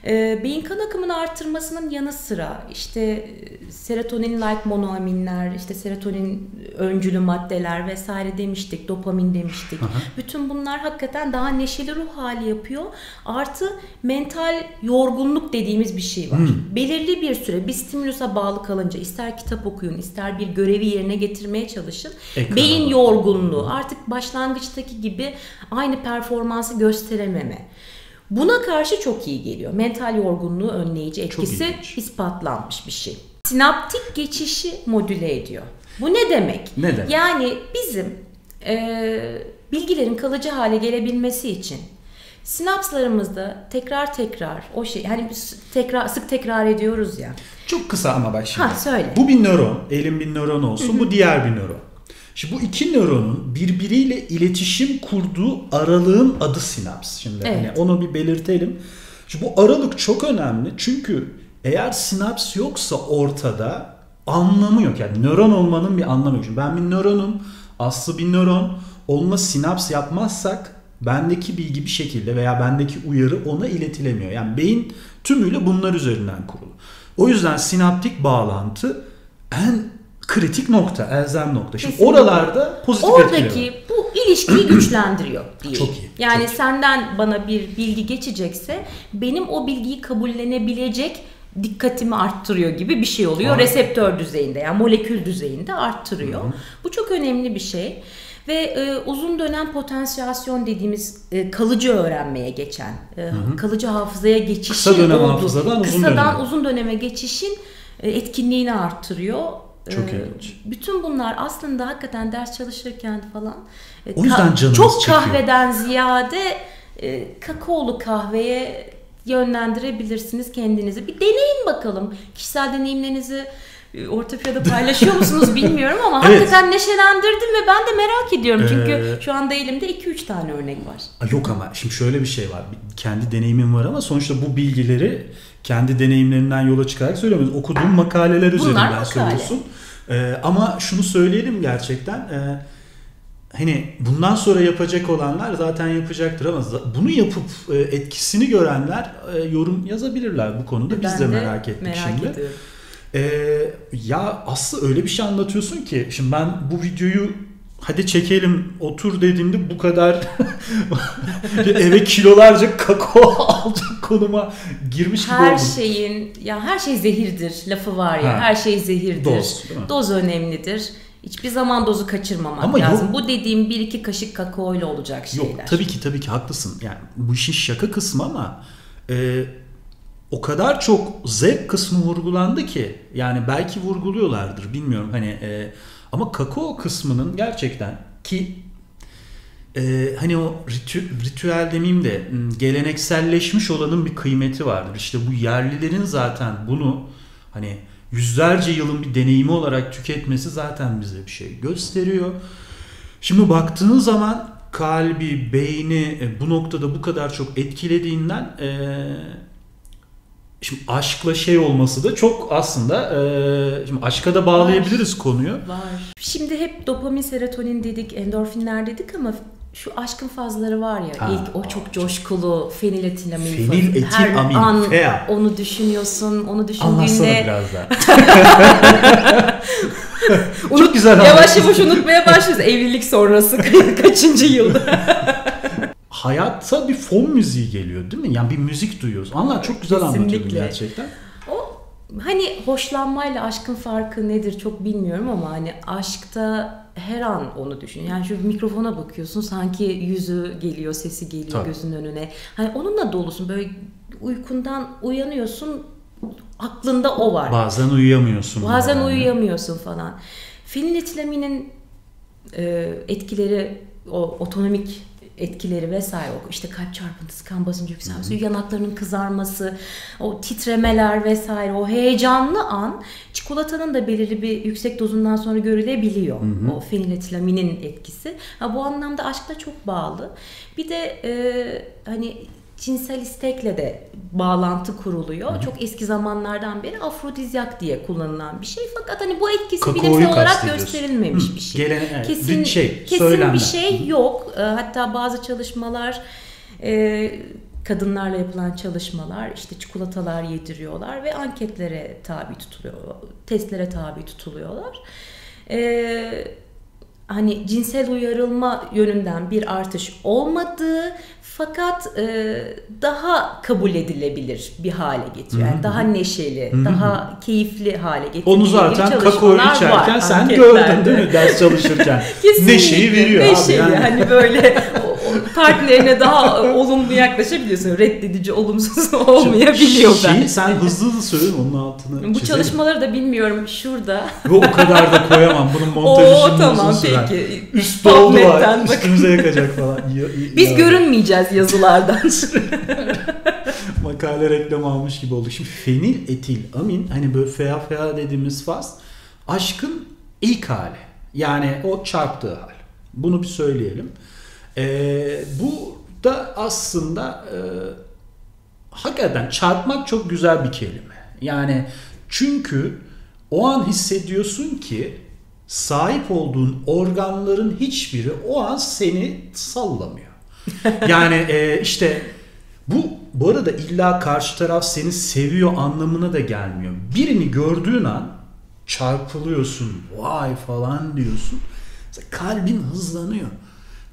E, beyin kan akımını arttırmasının yanı sıra işte e, serotonin-like monoaminler, işte serotonin öncülü maddeler vesaire demiştik, dopamin demiştik. Bütün bunlar hakikaten daha neşeli ruh hali yapıyor. Artı mental yorgunluk dediğimiz bir şey var. Belirli bir süre bir stimulusa bağlı kalınca ister kitap okuyun, ister bir görevi yerine getirmeye çalışın. Ekrana Beyin yorgunluğu artık başlangıçtaki gibi aynı performansı gösterememe. Buna karşı çok iyi geliyor. Mental yorgunluğu önleyici etkisi ispatlanmış bir şey. Sinaptik geçişi modüle ediyor. Bu ne demek? Ne demek? Yani bizim e, bilgilerin kalıcı hale gelebilmesi için sinapslarımızda tekrar tekrar o şey hani tekrar sık tekrar ediyoruz ya. Çok kısa ama bak şimdi. Ha, söyle. Bu bir nöron. Elin bir nöron olsun. Bu diğer bir nöron. Şimdi bu iki nöronun birbiriyle iletişim kurduğu aralığın adı sinaps. Şimdi hani Evet. onu bir belirtelim. Şimdi bu aralık çok önemli. Çünkü eğer sinaps yoksa ortada anlamı yok. Yani nöron olmanın bir anlamı yok. Şimdi ben bir nöronum. Aslı bir nöron. Onunla sinaps yapmazsak bendeki bilgi bir şekilde veya bendeki uyarı ona iletilemiyor. Yani beyin tümüyle bunlar üzerinden kurulu. O yüzden sinaptik bağlantı en kritik nokta, elzem nokta. Şimdi Kesinlikle. oralarda pozitif. Oradaki bu ilişkiyi güçlendiriyor diye. Çok iyi, Yani çok iyi. senden bana bir bilgi geçecekse benim o bilgiyi kabullenebilecek dikkatimi arttırıyor gibi bir şey oluyor. Aynen. Reseptör düzeyinde yani molekül düzeyinde arttırıyor. Bu çok önemli bir şey. Ve e, uzun dönem potansiyasyon dediğimiz e, kalıcı öğrenmeye geçen, e, kalıcı hafızaya geçişin Kısa dönem olduğu- hafızadan uzun kısadan döneme. uzun döneme geçişin e, etkinliğini arttırıyor. Çok Ee, ilginç. Bütün bunlar aslında hakikaten ders çalışırken falan e, O yüzden canımız çok çekiyor. kahveden ziyade e, kakaolu kahveye yönlendirebilirsiniz kendinizi. Bir deneyin bakalım. Kişisel deneyimlerinizi e, Ortopiyada paylaşıyor musunuz bilmiyorum ama Evet. hakikaten neşelendirdim ve ben de merak ediyorum. Çünkü Ee, şu anda elimde 2-3 tane örnek var. Yok ama şimdi şöyle bir şey var. Kendi deneyimim var ama sonuçta bu bilgileri kendi deneyimlerinden yola çıkarak söylemiyoruz. Okuduğum makaleler üzerinden makale. söylüyorsun. Ee, ama şunu söyleyelim gerçekten. e, hani bundan sonra yapacak olanlar zaten yapacaktır ama bunu yapıp e, etkisini görenler e, yorum yazabilirler bu konuda. Biz Ben de merak ettik merak şimdi. ediyorum. Ee, ya Aslı öyle bir şey anlatıyorsun ki şimdi ben bu videoyu hadi çekelim otur dediğimde bu kadar eve kilolarca kakao alacak konuma girmiş gibi Her oldum. şeyin ya her şey zehirdir lafı var ya. Ha. Her şey zehirdir. Doz? Doz önemlidir. Hiçbir zaman dozu kaçırmamak Ama lazım. yok- Bu dediğim bir iki kaşık kakao ile olacak şeyler. Yok tabii ki tabii ki haklısın. Yani bu işin şaka kısmı ama e, o kadar çok zevk kısmı vurgulandı ki yani belki vurguluyorlardır bilmiyorum hani e, ama kakao kısmının gerçekten ki e, hani o ritü, ritüel demeyeyim de gelenekselleşmiş olanın bir kıymeti vardır. İşte bu yerlilerin zaten bunu hani yüzlerce yılın bir deneyimi olarak tüketmesi zaten bize bir şey gösteriyor. Şimdi baktığın zaman kalbi, beyni e, bu noktada bu kadar çok etkilediğinden e, şimdi aşkla şey olması da çok aslında e, şimdi aşka da bağlayabiliriz konuyu. Var. Şimdi hep dopamin, serotonin dedik, endorfinler dedik ama şu aşkın fazları var ya Ha, ilk o çok coşkulu feniletilamin. Feniletilamin, Her an fea. onu düşünüyorsun, onu Anlatsana düşündüğünde biraz daha. Unut- Çok güzel yavaş yavaş unutmaya başlıyoruz evlilik sonrası kaçıncı yılda. Hayatta bir fon müziği geliyor değil mi? Yani bir müzik duyuyoruz. Anlar çok güzel anlatıyordun Kesinlikle. gerçekten. O hani hoşlanmayla aşkın farkı nedir çok bilmiyorum ama hani aşkta her an onu düşün. Yani şu mikrofona bakıyorsun sanki yüzü geliyor, sesi geliyor Tabii. gözünün önüne. Hani onunla dolusun. Böyle uykundan uyanıyorsun aklında o var. Bazen uyuyamıyorsun. Bazen yani. uyuyamıyorsun falan. Feniletilaminin e, etkileri, o otonomik etkileri vesaire o işte kalp çarpıntısı, kan basıncı yükselmesi, yanaklarının kızarması, o titremeler vesaire o heyecanlı an çikolatanın da belirli bir yüksek dozundan sonra görülebiliyor. O feniletilaminin etkisi. Ha, bu anlamda aşkla çok bağlı. Bir de e, hani cinsel istekle de bağlantı kuruluyor. Çok eski zamanlardan beri afrodizyak diye kullanılan bir şey. Fakat hani bu etkisi Kakaoyu bilimsel olarak gösterilmemiş Hı, bir şey. gelen- evet, kesin bir şey, kesin söylenme. bir şey yok. Ee, Hatta bazı çalışmalar e, kadınlarla yapılan çalışmalar işte çikolatalar yediriyorlar ve anketlere tabi tutuluyor, testlere tabi tutuluyorlar. Ee, hani cinsel uyarılma yönünden bir artış olmadığı fakat e, daha kabul edilebilir bir hale getiriyor. Yani daha neşeli, daha keyifli hale getiriyor. Onu zaten kakao içerken sen gördün değil mi ders çalışırken? Kesinlikle. Neşeyi veriyor Neşeli. abi. Yani. Hani böyle partnerine daha olumlu yaklaşabiliyorsun. Reddedici, olumsuz olmayabiliyor Şeyi ben. sen hızlı hızlı söyle onun altını Bu çizelim. çalışmaları da bilmiyorum şurada. Ve o kadar da koyamam. Bunun montajı Oo şimdi tamam uzun sürer. peki. Üst doldu var. Üstümüze yakacak falan. Ya- Biz ya. görünmeyeceğiz yazılardan. Makale reklam almış gibi oldu. Şimdi fenil etil amin hani böyle fea fea dediğimiz faz aşkın ilk hali. Yani o çarptığı hal. Bunu bir söyleyelim. Ee, bu da aslında e, hakikaten çarpmak çok güzel bir kelime. Yani çünkü o an hissediyorsun ki sahip olduğun organların hiçbiri o an seni sallamıyor. Yani e, işte bu bu arada illa karşı taraf seni seviyor anlamına da gelmiyor. Birini gördüğün an çarpılıyorsun. Vay falan diyorsun. Kalbin hızlanıyor.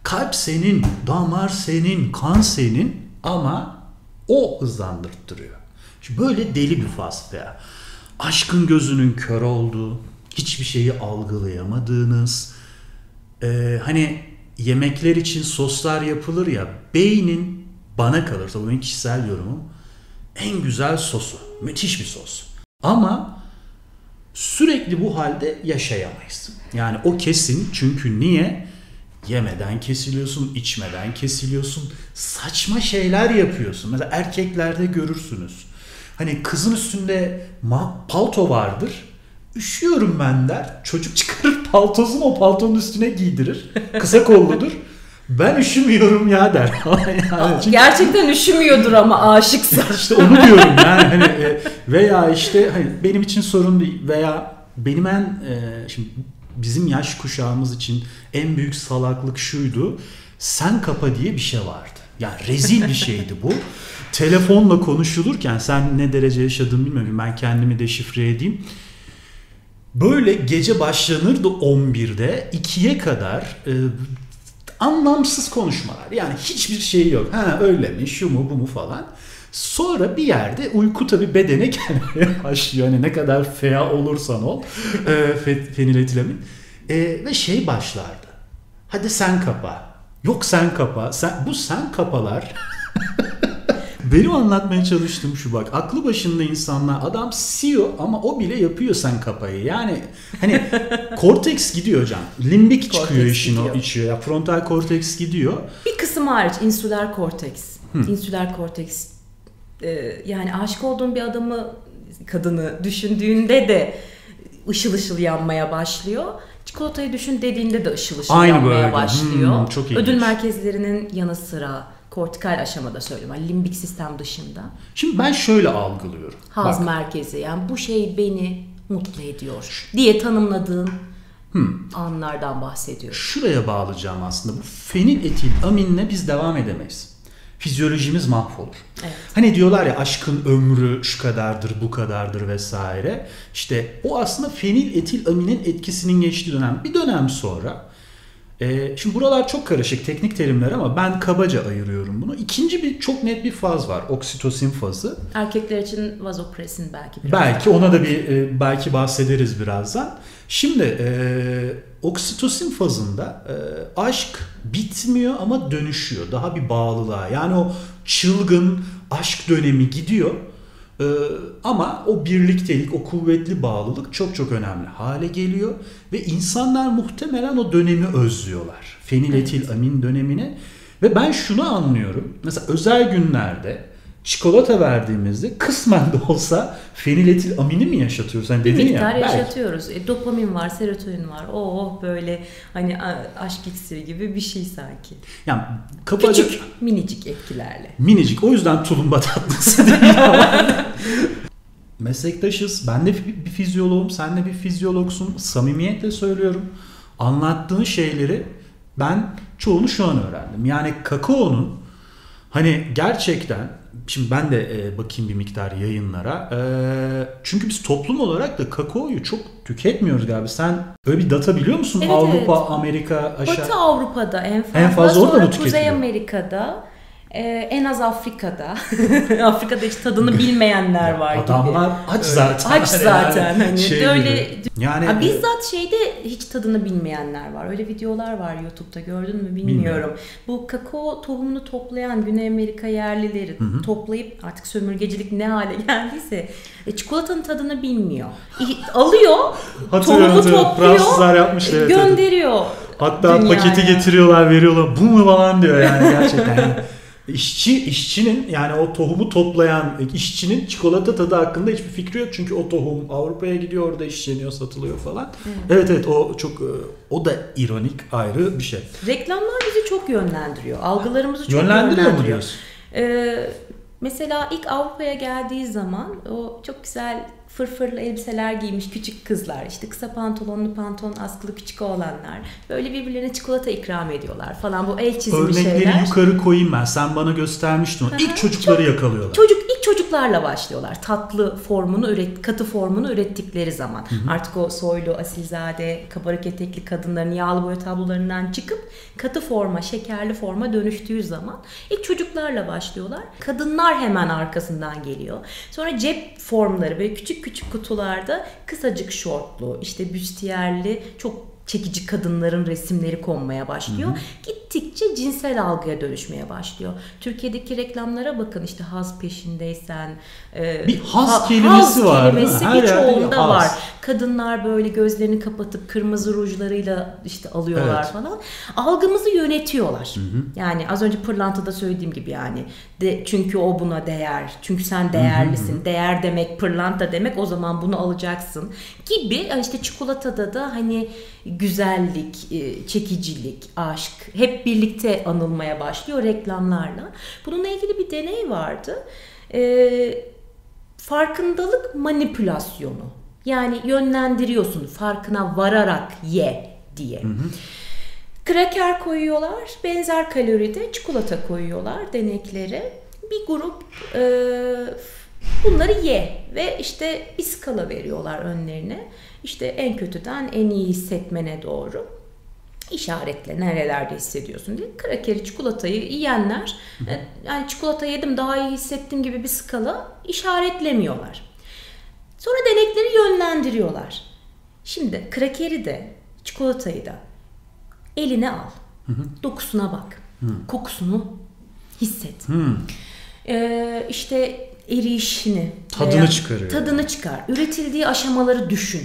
Kalp senin, damar senin, kan senin ama o hızlandırttırıyor. Şimdi böyle deli bir ya. Aşkın gözünün kör olduğu, hiçbir şeyi algılayamadığınız, ee, hani yemekler için soslar yapılır ya beynin bana kalırsa bu benim kişisel yorumum en güzel sosu. Müthiş bir sos. Ama sürekli bu halde yaşayamayız. Yani o kesin çünkü niye? Yemeden kesiliyorsun, içmeden kesiliyorsun. Saçma şeyler yapıyorsun. Mesela erkeklerde görürsünüz. Hani kızın üstünde palto vardır. Üşüyorum ben der. Çocuk çıkarır paltosunu o paltonun üstüne giydirir. Kısa kolludur. Ben üşümüyorum ya der. yani çünkü Gerçekten üşümüyordur ama aşıksa. işte onu diyorum yani hani e, veya işte hani benim için sorun değil veya benim en e, şimdi bizim yaş kuşağımız için en büyük salaklık şuydu. Sen kapa diye bir şey vardı. Yani rezil bir şeydi bu. Telefonla konuşulurken sen ne derece yaşadığını bilmiyorum. Ben kendimi deşifre edeyim. Böyle gece başlanırdı 11'de 2'ye kadar e, anlamsız konuşmalar. Yani hiçbir şey yok. Ha öyle mi, şu mu, bu mu falan. Sonra bir yerde uyku tabi bedene gelmeye başlıyor. Hani ne kadar fea olursan ol. E, fe- feniletilamin. E, ve şey başlardı. Hadi sen kapa. Yok sen kapa. Sen, bu sen kapalar. Benim anlatmaya çalıştığım şu bak. Aklı başında insanlar adam CEO ama o bile yapıyor sen kapayı. Yani hani korteks gidiyor hocam. Limbik çıkıyor Korteks işin o gidiyor. içiyor. Ya frontal korteks gidiyor. Bir kısım hariç insüler korteks. İnsüler korteks e, yani aşık olduğun bir adamı kadını düşündüğünde de ışıl ışıl yanmaya başlıyor. Çikolatayı düşün dediğinde de ışıl ışıl Aynı yanmaya böyle. başlıyor. Hmm, çok ilginç. Ödül merkezlerinin yanı sıra kortikal aşamada söylüyorum. Yani limbik sistem dışında. Şimdi ben şöyle algılıyorum. Haz Bak, merkezi yani bu şey beni mutlu ediyor diye tanımladığın anlardan bahsediyorum. şuraya bağlayacağım aslında. Bu fenil etil aminle biz devam edemeyiz. Fizyolojimiz mahvolur. Evet. Hani diyorlar ya aşkın ömrü şu kadardır, bu kadardır vesaire. İşte o aslında fenil etil aminin etkisinin geçtiği dönem. Bir dönem sonra e, şimdi buralar çok karışık teknik terimler ama ben kabaca ayırıyorum bunu. İkinci bir çok net bir faz var. Oksitosin fazı. Erkekler için vazopresin belki biraz. Belki ona da bir e, belki bahsederiz birazdan. Şimdi e, oksitosin fazında e, aşk bitmiyor ama dönüşüyor. Daha bir bağlılığa. Yani o çılgın aşk dönemi gidiyor. E, ama o birliktelik, o kuvvetli bağlılık çok çok önemli hale geliyor. Ve insanlar muhtemelen o dönemi özlüyorlar. Feniletil amin dönemini. Ve ben şunu anlıyorum. Mesela özel günlerde çikolata verdiğimizde kısmen de olsa feniletil amini mi yaşatıyoruz? Hani Bir dedin ya. miktar belki. yaşatıyoruz. E, dopamin var, serotonin var. Oh böyle hani aşk iksiri gibi bir şey sanki. Yani kabaca Küçük, minicik etkilerle. minicik. O yüzden tulumba tatlısı değil. Meslektaşız. Ben de bir bir fizyoloğum. Sen de bir fizyologsun. Samimiyetle söylüyorum. Anlattığın şeyleri ben çoğunu şu an öğrendim. Yani kakaonun hani gerçekten Şimdi ben de e, bakayım bir miktar yayınlara. E, çünkü biz toplum olarak da kakaoyu çok tüketmiyoruz galiba. Sen öyle bir data biliyor musun? Evet, Avrupa, evet. Amerika aşağı. Batı Avrupa'da en fazla, En fazla orada mı Kuzey tüketiliyor? Amerika'da, e, en az Afrika'da. Afrika'da hiç tadını bilmeyenler var gibi. Adamlar aç zaten. Aç zaten hani Şey öyle gibi. Yani Ha, bizzat şeyde hiç tadını bilmeyenler var. Öyle videolar var YouTube'da gördün mü bilmiyorum. Bilmiyorum. Bu kakao tohumunu toplayan Güney Amerika yerlileri toplayıp artık sömürgecilik ne hale geldiyse e, çikolatanın tadını bilmiyor. Alıyor, tohumu topluyor, Fransızlar yapmış, evet. gönderiyor. Hatta dünyaya. paketi getiriyorlar, veriyorlar. Bu mu falan diyor yani gerçekten. İşçi işçinin yani o tohumu toplayan işçinin çikolata tadı hakkında hiçbir fikri yok çünkü o tohum Avrupa'ya gidiyor orada işleniyor satılıyor falan. Evet evet o çok e, o da ironik ayrı bir şey. Reklamlar bizi çok yönlendiriyor. Algılarımızı çok Yönlendiriyor mu yönlendiriyor. diyorsun? Ee, mesela ilk Avrupa'ya geldiği zaman o çok güzel fırfırlı elbiseler giymiş küçük kızlar, işte kısa pantolonlu pantolon askılı küçük oğlanlar böyle birbirlerine çikolata ikram ediyorlar falan bu el çizimi Örnekleri şeyler. yukarı koyayım ben. Sen bana göstermiştin onu. İlk çocukları yakalıyorlar. Çocuk ilk çocuklarla başlıyorlar. Tatlı formunu üret, katı formunu ürettikleri zaman. Artık o soylu, asilzade, kabarık etekli kadınların yağlı boya tablolarından çıkıp katı forma, şekerli forma dönüştüğü zaman ilk çocuklarla başlıyorlar. Kadınlar hemen arkasından geliyor. Sonra cep formları böyle küçük küçük kutularda kısacık şortlu, işte büstiyerli, çok çekici kadınların resimleri konmaya başlıyor. Gittikçe cinsel algıya dönüşmeye başlıyor. Türkiye'deki reklamlara bakın işte haz peşindeysen. e, Bir haz ha- kelimesi var, değil mi? kelimesi Her birçoğunda haz. var. Kadınlar böyle gözlerini kapatıp kırmızı rujlarıyla işte alıyorlar Evet. falan. Algımızı yönetiyorlar. Yani az önce pırlantada söylediğim gibi yani de, çünkü o buna değer. Çünkü sen değerlisin. Değer demek pırlanta demek o zaman bunu alacaksın gibi Yani işte çikolatada da hani güzellik, e, çekicilik, aşk hep birlikte anılmaya başlıyor reklamlarla. Bununla ilgili bir deney vardı. Ee, farkındalık manipülasyonu. Yani yönlendiriyorsun farkına vararak ye diye. Kraker koyuyorlar, benzer kaloride çikolata koyuyorlar deneklere. Bir grup e, bunları ye ve işte bir skala veriyorlar önlerine. İşte en kötüden en iyi hissetmene doğru işaretle nerelerde hissediyorsun diye. Krakeri, çikolatayı yiyenler e, yani çikolata yedim daha iyi hissettim gibi bir skala işaretlemiyorlar. Sonra denekleri yönlendiriyorlar. Şimdi krakeri de çikolatayı da eline al. Dokusuna bak. Kokusunu hisset. Hmm. Ee, işte erişini Tadını veya çıkarıyor. Tadını çıkar. Üretildiği aşamaları düşün.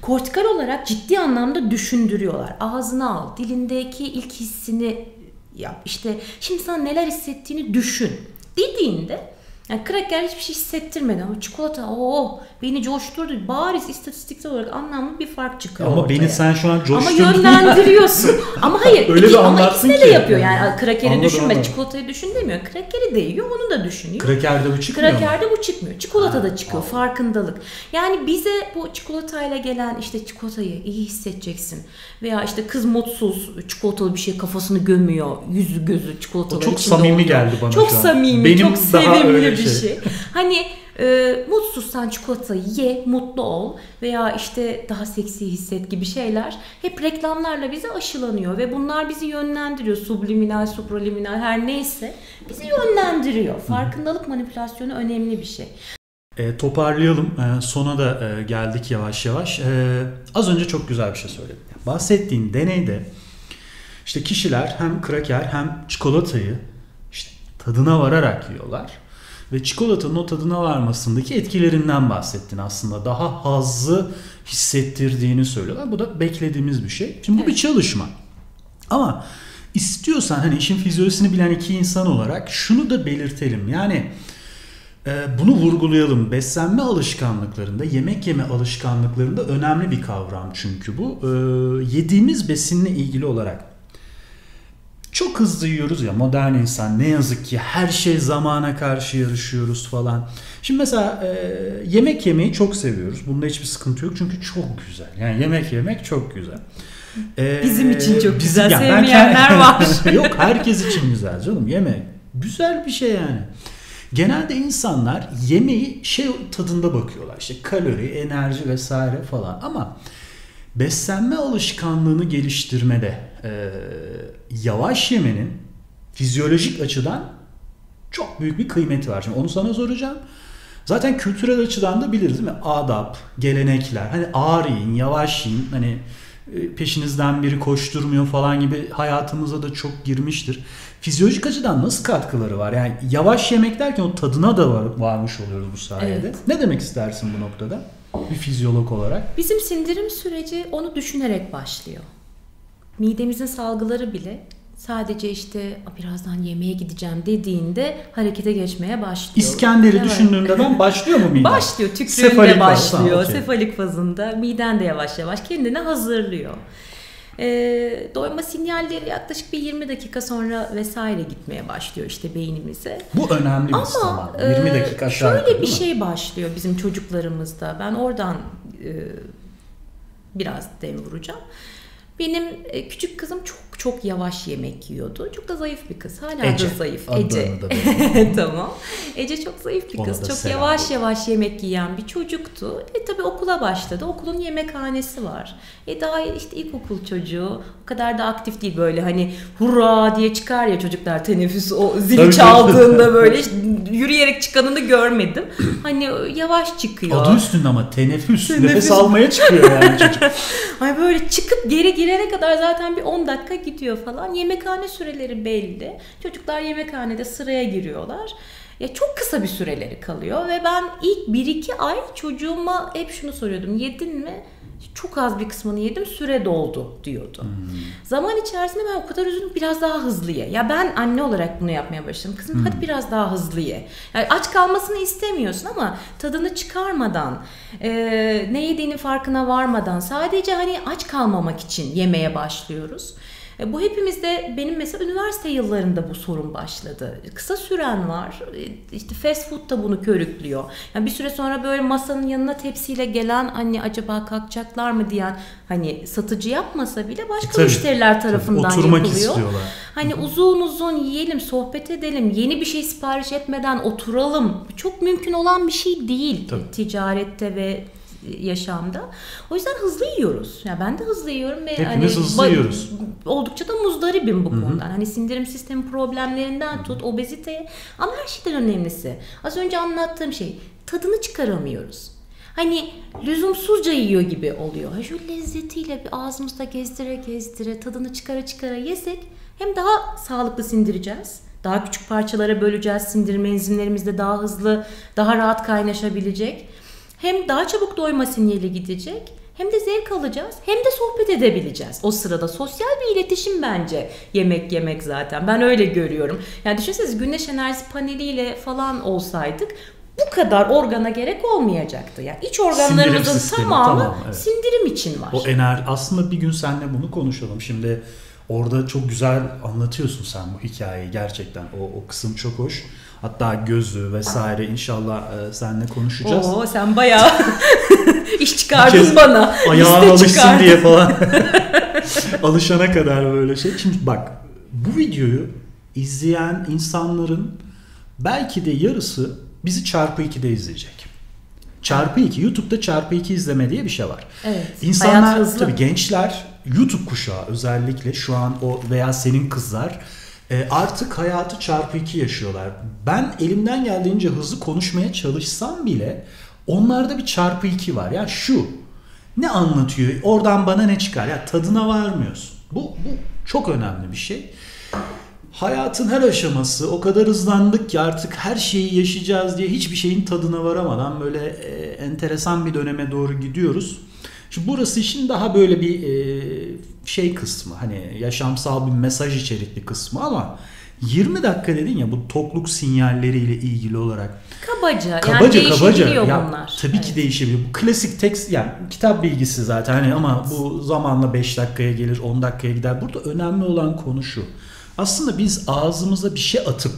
Kortikal olarak ciddi anlamda düşündürüyorlar. Ağzına al, dilindeki ilk hissini yap. İşte şimdi sana neler hissettiğini düşün. Dediğinde yani kraker hiçbir şey hissettirmeden ama çikolata o beni coşturdu. Bariz istatistiksel olarak anlamlı bir fark çıkıyor Ama ortaya. beni sen şu an Ama coşturdun. yönlendiriyorsun. ama hayır. Öyle iki, bir ama anlatsın de ki. yapıyor. Yani krakeri Anladım, düşünme, anladım. çikolatayı düşün demiyor. Krakeri de yiyor, onu da düşünüyor. Krakerde bu çıkmıyor mu? Krakerde bu çıkmıyor. Çikolata da çıkıyor. anladım. Farkındalık. Yani bize bu çikolatayla gelen işte çikolatayı iyi hissedeceksin. Veya işte kız mutsuz çikolatalı bir şey kafasını gömüyor. Yüzü gözü çikolatalı çok içinde samimi oluyor. geldi bana Çok samimi, Benim çok daha sevimli bir şey. şey. Hani e, mutsuzsan çikolatayı ye, mutlu ol veya işte daha seksi hisset gibi şeyler hep reklamlarla bize aşılanıyor ve bunlar bizi yönlendiriyor. Subliminal, supraliminal her neyse bizi yönlendiriyor. Farkındalık manipülasyonu önemli bir şey. E, toparlayalım. E, sona da e, geldik yavaş yavaş. E, az önce çok güzel bir şey söyledin. Bahsettiğin deneyde işte kişiler hem kraker hem çikolatayı işte tadına vararak yiyorlar. Ve çikolatanın o tadına varmasındaki etkilerinden bahsettin aslında. Daha hazzı hissettirdiğini söylüyorlar. Bu da beklediğimiz bir şey. Şimdi bu bir çalışma. Ama istiyorsan hani işin fizyolojisini bilen iki insan olarak şunu da belirtelim. Yani e, bunu vurgulayalım. Beslenme alışkanlıklarında, yemek yeme alışkanlıklarında önemli bir kavram çünkü bu. E, yediğimiz besinle ilgili olarak çok hızlı yiyoruz ya modern insan ne yazık ki her şey zamana karşı yarışıyoruz falan. Şimdi mesela e, yemek yemeyi çok seviyoruz. Bunda hiçbir sıkıntı yok çünkü çok güzel. Yani yemek yemek çok güzel. E, Bizim için çok güzel, ben sevmeyenler kend- var. yok herkes için güzel canım yemek. Güzel bir şey yani. Genelde insanlar yemeği şey tadında bakıyorlar. İşte kalori, enerji vesaire falan ama beslenme alışkanlığını geliştirmede e, yavaş yemenin fizyolojik açıdan çok büyük bir kıymeti var. Şimdi onu sana soracağım. Zaten kültürel açıdan da biliriz değil mi? Adap, gelenekler. Hani ağır yiyin, yavaş yiyin. Hani e, peşinizden biri koşturmuyor falan gibi hayatımıza da çok girmiştir. Fizyolojik açıdan nasıl katkıları var? Yani yavaş yemek derken o tadına da var, varmış oluyoruz bu sayede. Evet. Ne demek istersin bu noktada? Bir fizyolog olarak. Bizim sindirim süreci onu düşünerek başlıyor. Midemizin salgıları bile sadece işte "A, birazdan yemeğe gideceğim dediğinde harekete geçmeye başlıyor. İskender'i Evet. düşündüğümde ben başlıyor mu miden? Başlıyor. Tükrüğünde Sefalik başlıyor. okey. Sefalik fazında. Miden de yavaş yavaş kendini hazırlıyor. Ee, doyma sinyalleri yaklaşık bir 20 dakika sonra vesaire gitmeye başlıyor işte beynimize. Bu önemli bir Ama zaman. e, 20 dakika aşağı şöyle yukarı, bir şey başlıyor bizim çocuklarımızda. Ben oradan e, biraz dem vuracağım. Benim e, küçük kızım çok çok yavaş yemek yiyordu. Çok da zayıf bir kız. Hala Ece. da zayıf. Ece. tamam. Ece çok zayıf bir kız. Çok yavaş olsun. yavaş yemek yiyen bir çocuktu. E tabii okula başladı. Okulun yemekhanesi var. E daha işte ilkokul çocuğu. O kadar da aktif değil böyle hani hurra diye çıkar ya çocuklar teneffüs o zili Tabii. çaldığında böyle hiç yürüyerek çıkanını görmedim. Hani yavaş çıkıyor. Adı üstünde ama teneffüs. Teneffüs. Nefes almaya çıkıyor yani çocuk. Ay böyle çıkıp geri girene kadar zaten bir 10 dakika gidiyor falan. Yemekhane süreleri belli. Çocuklar yemekhanede sıraya giriyorlar. Ya çok kısa bir süreleri kalıyor ve ben ilk 1-2 ay çocuğuma hep şunu soruyordum. Yedin mi? Çok az bir kısmını yedim süre doldu diyordu. Zaman içerisinde ben o kadar üzüldüm biraz daha hızlı ye. Ya ben anne olarak bunu yapmaya başladım. Kızım hadi biraz daha hızlı ye. Yani aç kalmasını istemiyorsun ama tadını çıkarmadan, e, ne yediğinin farkına varmadan sadece hani aç kalmamak için yemeye başlıyoruz. E, Bu hepimizde benim mesela üniversite yıllarında bu sorun başladı. Kısa süren var. E, İşte fast food da bunu körüklüyor. Yani bir süre sonra böyle masanın yanına tepsiyle gelen anne acaba kalkacaklar mı diyen hani satıcı yapmasa bile başka Tabii, müşteriler tarafından Oturmak yapılıyor. istiyorlar. Hani uzun uzun yiyelim, sohbet edelim, yeni bir şey sipariş etmeden oturalım. Çok mümkün olan bir şey değil Tabii. ticarette ve yaşamda. O yüzden hızlı yiyoruz. Ya ben de hızlı yiyorum ve Hepimiz hani hızlı yiyoruz. Oldukça da muzdaribim bu konudan. Hani sindirim sistemi problemlerinden tut obeziteye ama her şeyden önemlisi. Az önce anlattığım şey tadını çıkaramıyoruz. hani lüzumsuzca yiyor gibi oluyor. Şu lezzetiyle bir ağzımızda gezdire gezdire tadını çıkara çıkara yesek hem daha sağlıklı sindireceğiz. Daha küçük parçalara böleceğiz. Sindirme enzimlerimiz de daha hızlı, daha rahat kaynaşabilecek. Hem daha çabuk doyma sinyali gidecek. Hem de zevk alacağız hem de sohbet edebileceğiz. O sırada sosyal bir iletişim bence yemek yemek zaten. Ben öyle görüyorum. Yani düşünsenize güneş enerjisi paneliyle falan olsaydık bu kadar organa gerek olmayacaktı. Yani iç organlarımızın sistemi, tamamı tamam, evet. sindirim için var. O enerji aslında bir gün seninle bunu konuşalım. Şimdi orada çok güzel anlatıyorsun sen bu hikayeyi gerçekten. O, o kısım çok hoş. Hatta gözü vesaire inşallah e, seninle konuşacağız. Oo sen bayağı iş çıkardın bana. Ayağına alışsın çıkardın. diye falan. Alışana kadar böyle şey. Şimdi bak bu videoyu izleyen insanların belki de yarısı bizi çarpı 2'de izleyecek. Çarpı 2. YouTube'da çarpı 2 izleme diye bir şey var. Evet. İnsanlar tabii gençler YouTube kuşağı özellikle şu an o veya senin kızlar e, artık hayatı çarpı 2 yaşıyorlar. Ben elimden geldiğince hızlı konuşmaya çalışsam bile onlarda bir çarpı 2 var. Ya şu ne anlatıyor? Oradan bana ne çıkar? Ya tadına varmıyorsun. Bu, bu çok önemli bir şey. Hayatın her aşaması o kadar hızlandık ki artık her şeyi yaşayacağız diye hiçbir şeyin tadına varamadan böyle e, enteresan bir döneme doğru gidiyoruz. Şimdi burası için daha böyle bir e, şey kısmı hani yaşamsal bir mesaj içerikli kısmı ama 20 dakika dedin ya bu tokluk sinyalleriyle ilgili olarak Kabaca, yani kabaca kabaca değişebiliyor ya bunlar. tabii Evet. ki değişebilir. Bu klasik tekst yani kitap bilgisi zaten hani ama bu zamanla 5 dakikaya gelir 10 dakikaya gider. Burada önemli olan konu şu. Aslında biz ağzımıza bir şey atıp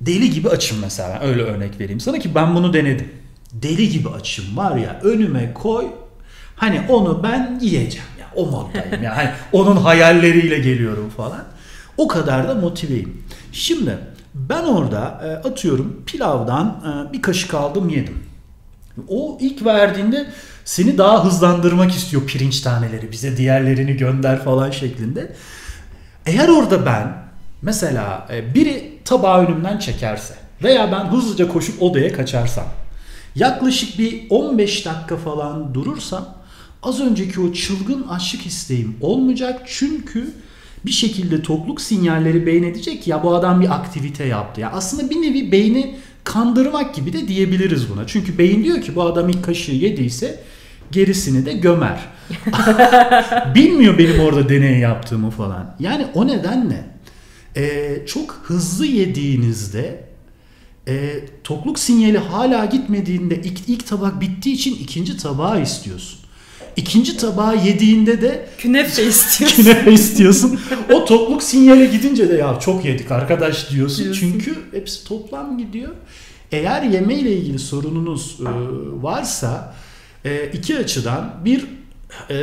deli gibi açım mesela öyle örnek vereyim sana ki ben bunu denedim. Deli gibi açım var ya önüme koy hani onu ben yiyeceğim ya o moddayım ya hani onun hayalleriyle geliyorum falan. O kadar da motiveyim. Şimdi ben orada e, atıyorum pilavdan e, bir kaşık aldım yedim. O ilk verdiğinde seni daha hızlandırmak istiyor pirinç taneleri bize diğerlerini gönder falan şeklinde. Eğer orada ben mesela e, biri tabağı önümden çekerse veya ben hızlıca koşup odaya kaçarsam yaklaşık bir 15 dakika falan durursam az önceki o çılgın açlık isteğim olmayacak çünkü bir şekilde tokluk sinyalleri beyin edecek ya bu adam bir aktivite yaptı. Ya aslında bir nevi beyni kandırmak gibi de diyebiliriz buna. Çünkü beyin diyor ki bu adam ilk kaşığı yediyse gerisini de gömer. Bilmiyor benim orada deney yaptığımı falan. Yani o nedenle e, çok hızlı yediğinizde e, tokluk sinyali hala gitmediğinde ilk, ilk tabak bittiği için ikinci tabağı istiyorsun. İkinci tabağı yediğinde de Künefe istiyorsun. künefe istiyorsun. O tokluk sinyale gidince de ya çok yedik arkadaş diyorsun. Diyorsun. Çünkü hepsi toplam gidiyor. Eğer yeme ile ilgili sorununuz e, varsa e, iki açıdan bir e,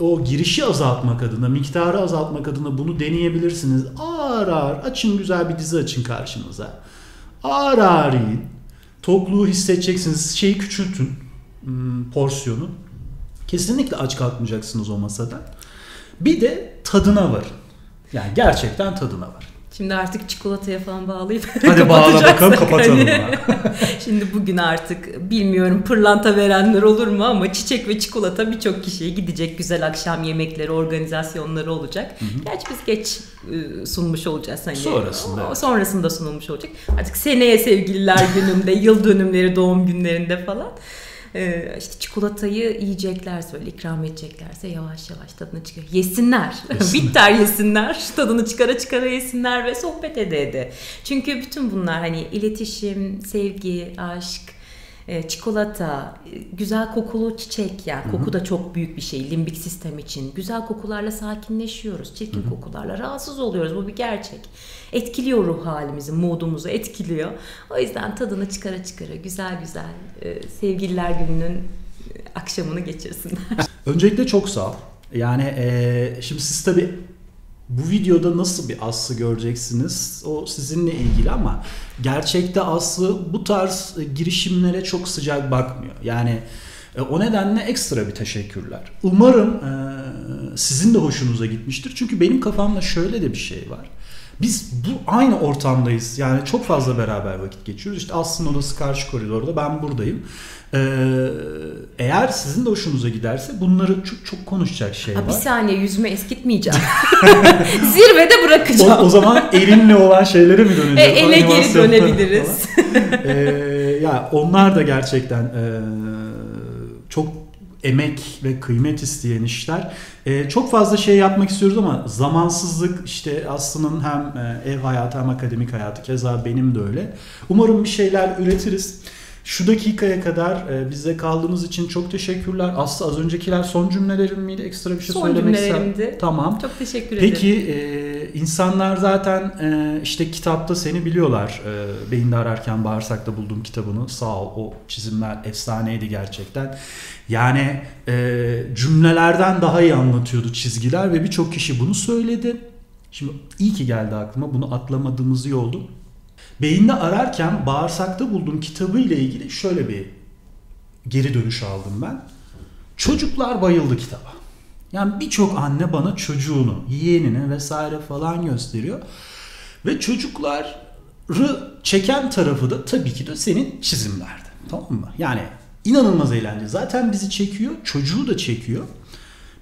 o girişi azaltmak adına, miktarı azaltmak adına bunu deneyebilirsiniz. Ağır ağır açın güzel bir dizi açın karşınıza. Ağır ağır yiyin. Tokluğu hissedeceksiniz. Şeyi küçültün hmm, porsiyonu. Kesinlikle aç kalkmayacaksınız o masadan. Bir de tadına varın. Yani gerçekten tadına varın. Şimdi artık çikolataya falan bağlayıp Hadi bağla bakalım kapatalım. hani. ha. Şimdi bugün artık bilmiyorum pırlanta verenler olur mu ama çiçek ve çikolata birçok kişiye gidecek güzel akşam yemekleri, organizasyonları olacak. Gerçi biz geç e, sunmuş olacağız hani. Sonrasında, O-. Sonrasında sunulmuş olacak. Artık seneye sevgililer gününde, yıl dönümleri, doğum günlerinde falan. E, işte çikolatayı yiyeceklerse öyle ikram edeceklerse yavaş yavaş tadını çıkar. Yesinler. Yesinler. Bitter yesinler. Tadını çıkara çıkara yesinler ve sohbet ede ede. Çünkü bütün bunlar hani iletişim, sevgi, aşk, e, çikolata, e, güzel kokulu çiçek yani koku da çok büyük bir şey limbik sistem için. Güzel kokularla sakinleşiyoruz. Çirkin kokularla rahatsız oluyoruz. Bu bir gerçek. Etkiliyor ruh halimizi, moodumuzu etkiliyor. O yüzden tadını çıkara çıkara güzel güzel e, sevgililer gününün e, akşamını geçirsinler. Öncelikle çok sağ ol. Yani eee, şimdi siz tabi bu videoda nasıl bir Aslı göreceksiniz o sizinle ilgili ama gerçekte Aslı bu tarz e, girişimlere çok sıcak bakmıyor. Yani e, o nedenle ekstra bir teşekkürler. Umarım e, sizin de hoşunuza gitmiştir. Çünkü benim kafamda şöyle de bir şey var. Biz bu aynı ortamdayız. Yani çok fazla beraber vakit geçiyoruz. İşte Aslı'nın odası karşı koridorda ben buradayım. Ee, eğer sizin de hoşunuza giderse bunları çok, çok konuşacak şey var. bir saniye yüzümü eskitmeyeceğim. Zirvede O, bırakacağım. o zaman elinle olan şeylere mi E, döneceğiz? ele geri dönebiliriz. Ee, ya onlar da gerçekten e, emek ve kıymet isteyen işler. E, çok fazla şey yapmak istiyoruz ama zamansızlık işte Aslı'nın hem e, ev hayatı hem akademik hayatı keza benim de öyle. Umarım bir şeyler üretiriz. Şu dakikaya kadar e, bize kaldığınız için çok teşekkürler. Aslı az öncekiler son cümlelerim miydi? Ekstra bir şey Son söylemek ister-. Tamam. Çok teşekkür ederim. Peki e, insanlar zaten e, işte kitapta seni biliyorlar. E, Beyinde ararken bağırsakta bulduğum kitabını. Sağ ol o çizimler efsaneydi gerçekten. Yani e, cümlelerden daha iyi anlatıyordu çizgiler ve birçok kişi bunu söyledi. Şimdi iyi ki geldi aklıma bunu atlamadığımız iyi oldu. Beyinde ararken bağırsakta bulduğum kitabı ile ilgili şöyle bir geri dönüş aldım ben. Çocuklar bayıldı kitaba. Yani birçok anne bana çocuğunu, yeğenini vesaire falan gösteriyor. Ve çocukları çeken tarafı da tabii ki de senin çizimlerdi. Tamam mı? Yani inanılmaz eğlence. Zaten bizi çekiyor, çocuğu da çekiyor.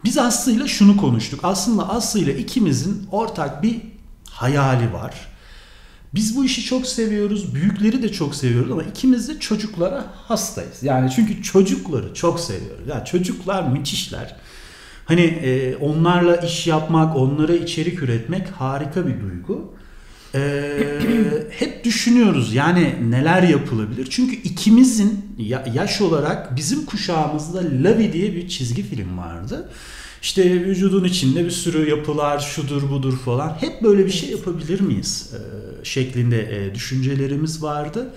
Biz Aslı'yla şunu konuştuk. Aslında Aslı'yla ikimizin ortak bir hayali var. Biz bu işi çok seviyoruz. Büyükleri de çok seviyoruz ama ikimiz de çocuklara hastayız. Yani çünkü çocukları çok seviyoruz. Yani çocuklar müthişler. Hani e, onlarla iş yapmak, onlara içerik üretmek harika bir duygu. E, hep düşünüyoruz yani neler yapılabilir. Çünkü ikimizin ya- yaş olarak bizim kuşağımızda Lavi diye bir çizgi film vardı. İşte vücudun içinde bir sürü yapılar şudur budur falan. Hep böyle bir şey yapabilir miyiz? E, şeklinde e, düşüncelerimiz vardı.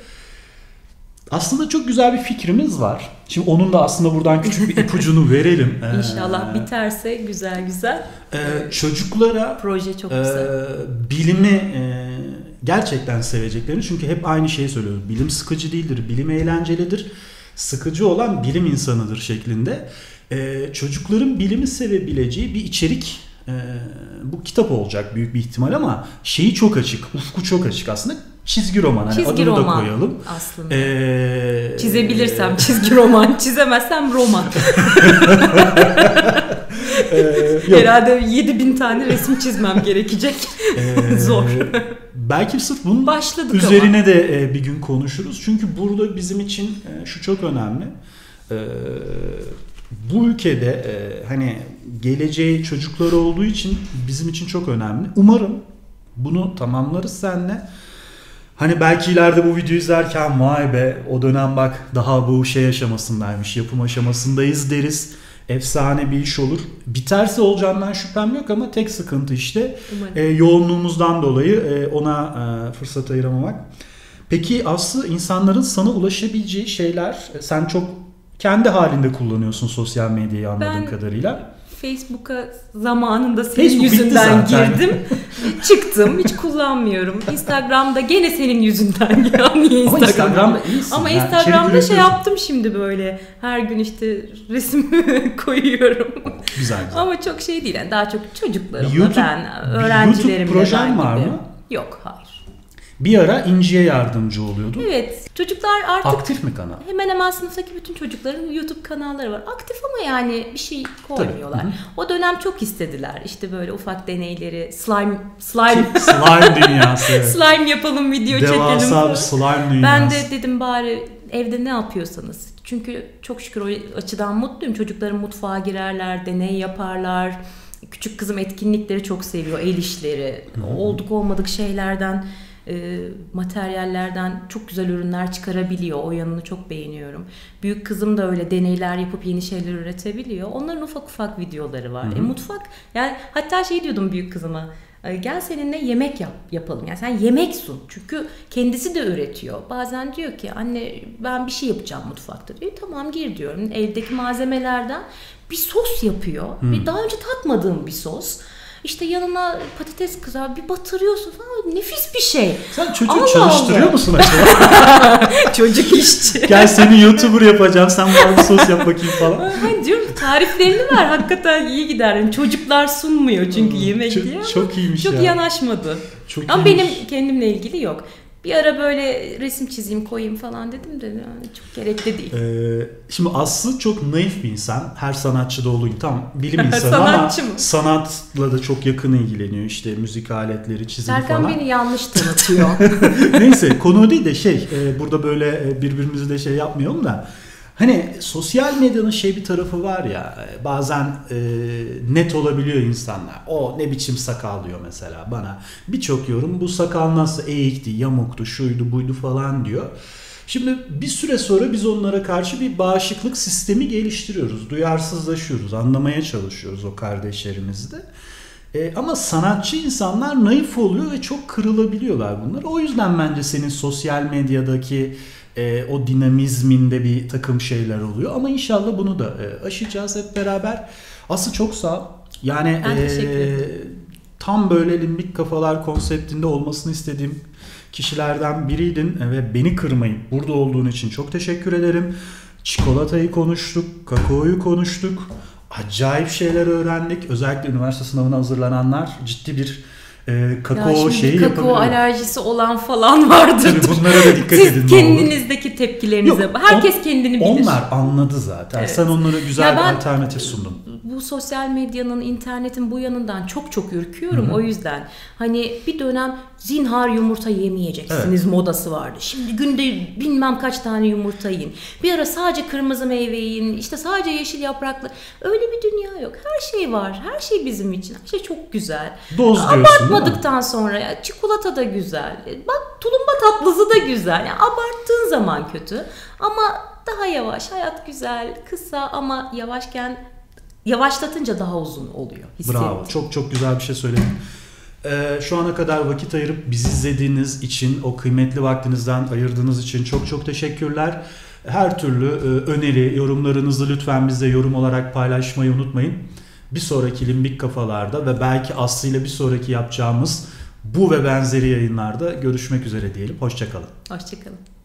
Aslında çok güzel bir fikrimiz var. Şimdi onun da aslında buradan küçük bir ipucunu verelim. Ee, İnşallah biterse güzel güzel. e, çocuklara Proje çok e, güzel. bilimi e, gerçekten seveceklerini çünkü hep aynı şeyi söylüyoruz. Bilim sıkıcı değildir, bilim eğlencelidir. Sıkıcı olan bilim insanıdır şeklinde. E, çocukların bilimi sevebileceği bir içerik e, bu kitap olacak büyük bir ihtimal ama şeyi çok açık, ufku çok açık aslında. Çizgi roman. Hani Çizgi adını roman da koyalım. aslında. E, Çizebilirsem çizgi roman, çizemezsem roman. e, yok. Herhalde 7000 tane resim çizmem gerekecek. Ee, Zor. Belki sırf bunun Başladık ama. üzerine de e, bir gün konuşuruz. Çünkü burada bizim için e, şu çok önemli. Ee, Bu ülkede e, hani geleceği çocuklar olduğu için bizim için çok önemli. Umarım bunu tamamlarız seninle. Hani belki ileride bu videoyu izlerken vay be o dönem bak daha bu şey aşamasındaymış, yapım aşamasındayız deriz. Efsane bir iş olur. Biterse olacağından şüphem yok ama tek sıkıntı işte Umarım. e, yoğunluğumuzdan dolayı e, ona e, fırsat ayıramamak. Peki Aslı insanların sana ulaşabileceği şeyler e, sen çok kendi halinde kullanıyorsun sosyal medyayı anladığım Ben- kadarıyla. Facebook'a zamanında senin Facebook yüzünden girdim. Çıktım. Hiç kullanmıyorum. Instagram'da gene senin yüzünden ya. Niye Ama Instagram? Instagram'da iyisin. Ama yani Instagram'da şey yaptım şimdi böyle. Her gün işte resim koyuyorum. Güzel güzel. Ama çok şey değil. Yani daha çok çocuklarımla YouTube- ben, öğrencilerimle YouTube projen var gibi. mı? Yok hayır. Bir ara İnci'ye yardımcı oluyordun. Evet çocuklar artık Aktif mi kanal? hemen hemen sınıftaki bütün çocukların YouTube kanalları var. Aktif ama yani bir şey koymuyorlar. Tabii, hı O dönem çok istediler. İşte böyle ufak deneyleri, slime slime slime dünyası. evet. slime yapalım, video çekelim. Devasa bir slime dünyası. Ben de dedim bari evde ne yapıyorsanız. Çünkü çok şükür o açıdan mutluyum. Çocuklarım mutfağa girerler, deney yaparlar. Küçük kızım etkinlikleri çok seviyor, el işleri. Olduk olmadık şeylerden, e, materyallerden çok güzel ürünler çıkarabiliyor. O yanını çok beğeniyorum. Büyük kızım da öyle deneyler yapıp yeni şeyler üretebiliyor. Onların ufak ufak videoları var. E, mutfak yani hatta şey diyordum büyük kızıma. "E, Gel seninle yemek yap, yapalım. Yani sen yemek sun. Çünkü kendisi de üretiyor. Bazen diyor ki anne ben bir şey yapacağım mutfakta diyor. Tamam gir diyorum. Evdeki malzemelerden bir sos yapıyor. Bir daha önce tatmadığım bir sos. İşte yanına patates kızar bir batırıyorsun falan nefis bir şey. Sen çocuğu Allah çalıştırıyor Allah. musun acaba? Çocuk işçi. Gel seni YouTuber yapacağım sen bana bir sos yap bakayım falan. Hani diyorum tariflerini ver hakikaten iyi gider. Yani çocuklar sunmuyor çünkü yemek çok, diye. çok iyiymiş Çok ya. yanaşmadı. Çok Ama iyiymiş. benim kendimle ilgili yok. Bir ara böyle resim çizeyim koyayım falan dedim de yani çok gerekli değil. Ee, şimdi Aslı çok naif bir insan. Her sanatçıda olduğu gibi tam bilim insanı Sanatçı ama mı? sanatla da çok yakın ilgileniyor. İşte müzik aletleri, çizim Serkan falan. beni yanlış tanıtıyor. Neyse konu değil de şey e, burada böyle e, birbirimizi de şey yapmayalım da hani sosyal medyanın şey bir tarafı var ya bazen e, net olabiliyor insanlar. O ne biçim sakal diyor mesela bana. Birçok yorum bu sakal nasıl eğikti, yamuktu, şuydu, buydu falan diyor. Şimdi bir süre sonra biz onlara karşı bir bağışıklık sistemi geliştiriyoruz. Duyarsızlaşıyoruz, anlamaya çalışıyoruz o kardeşlerimizi de. E, ama sanatçı insanlar naif oluyor ve çok kırılabiliyorlar bunlar. O yüzden bence senin sosyal medyadaki e, o dinamizminde bir takım şeyler oluyor. Ama inşallah bunu da e, aşacağız hep beraber. Aslı çok sağ ol. Yani Ben e, tam böyle limbik kafalar konseptinde olmasını istediğim kişilerden biriydin ve beni kırmayıp burada olduğun için çok teşekkür ederim. Çikolatayı konuştuk, kakaoyu konuştuk. Acayip şeyler öğrendik. Özellikle üniversite sınavına hazırlananlar ciddi bir e, kakao ya şeyi kakao yapabiliyor. alerjisi olan falan vardır. Tabii bunlara da dikkat Siz edin. olur. kendinizdeki tepkilerinize Yok, herkes on- kendini bilir. Onlar anladı zaten. Evet. Sen onlara güzel Ya bir ben- alternatif sundun. Bu sosyal medyanın, internetin bu yanından çok çok ürküyorum Hı hı. o yüzden. Hani bir dönem zinhar yumurta yemeyeceksiniz modası vardı. Şimdi günde bilmem kaç tane yumurta yiyin. Bir ara sadece kırmızı meyve yiyin, işte sadece yeşil yapraklı. Öyle bir dünya yok. Her şey var. Her şey bizim için. Her şey çok güzel. Doz diyorsun? Abartmadıktan sonra ya çikolata da güzel. E, Bak tulumba tatlısı da güzel. Yani abarttığın zaman kötü. Ama daha yavaş. Hayat güzel, kısa ama yavaşken yavaşlatınca daha uzun oluyor. Bravo. Çok çok güzel bir şey söyledin. Ee, şu ana kadar vakit ayırıp bizi izlediğiniz için, o kıymetli vaktinizden ayırdığınız için çok çok teşekkürler. Her türlü e, öneri, yorumlarınızı lütfen bizle yorum olarak paylaşmayı unutmayın. Bir sonraki Limbik Kafalarda ve belki Aslı ile bir sonraki yapacağımız bu ve benzeri yayınlarda görüşmek üzere diyelim. Hoşçakalın. Hoşçakalın.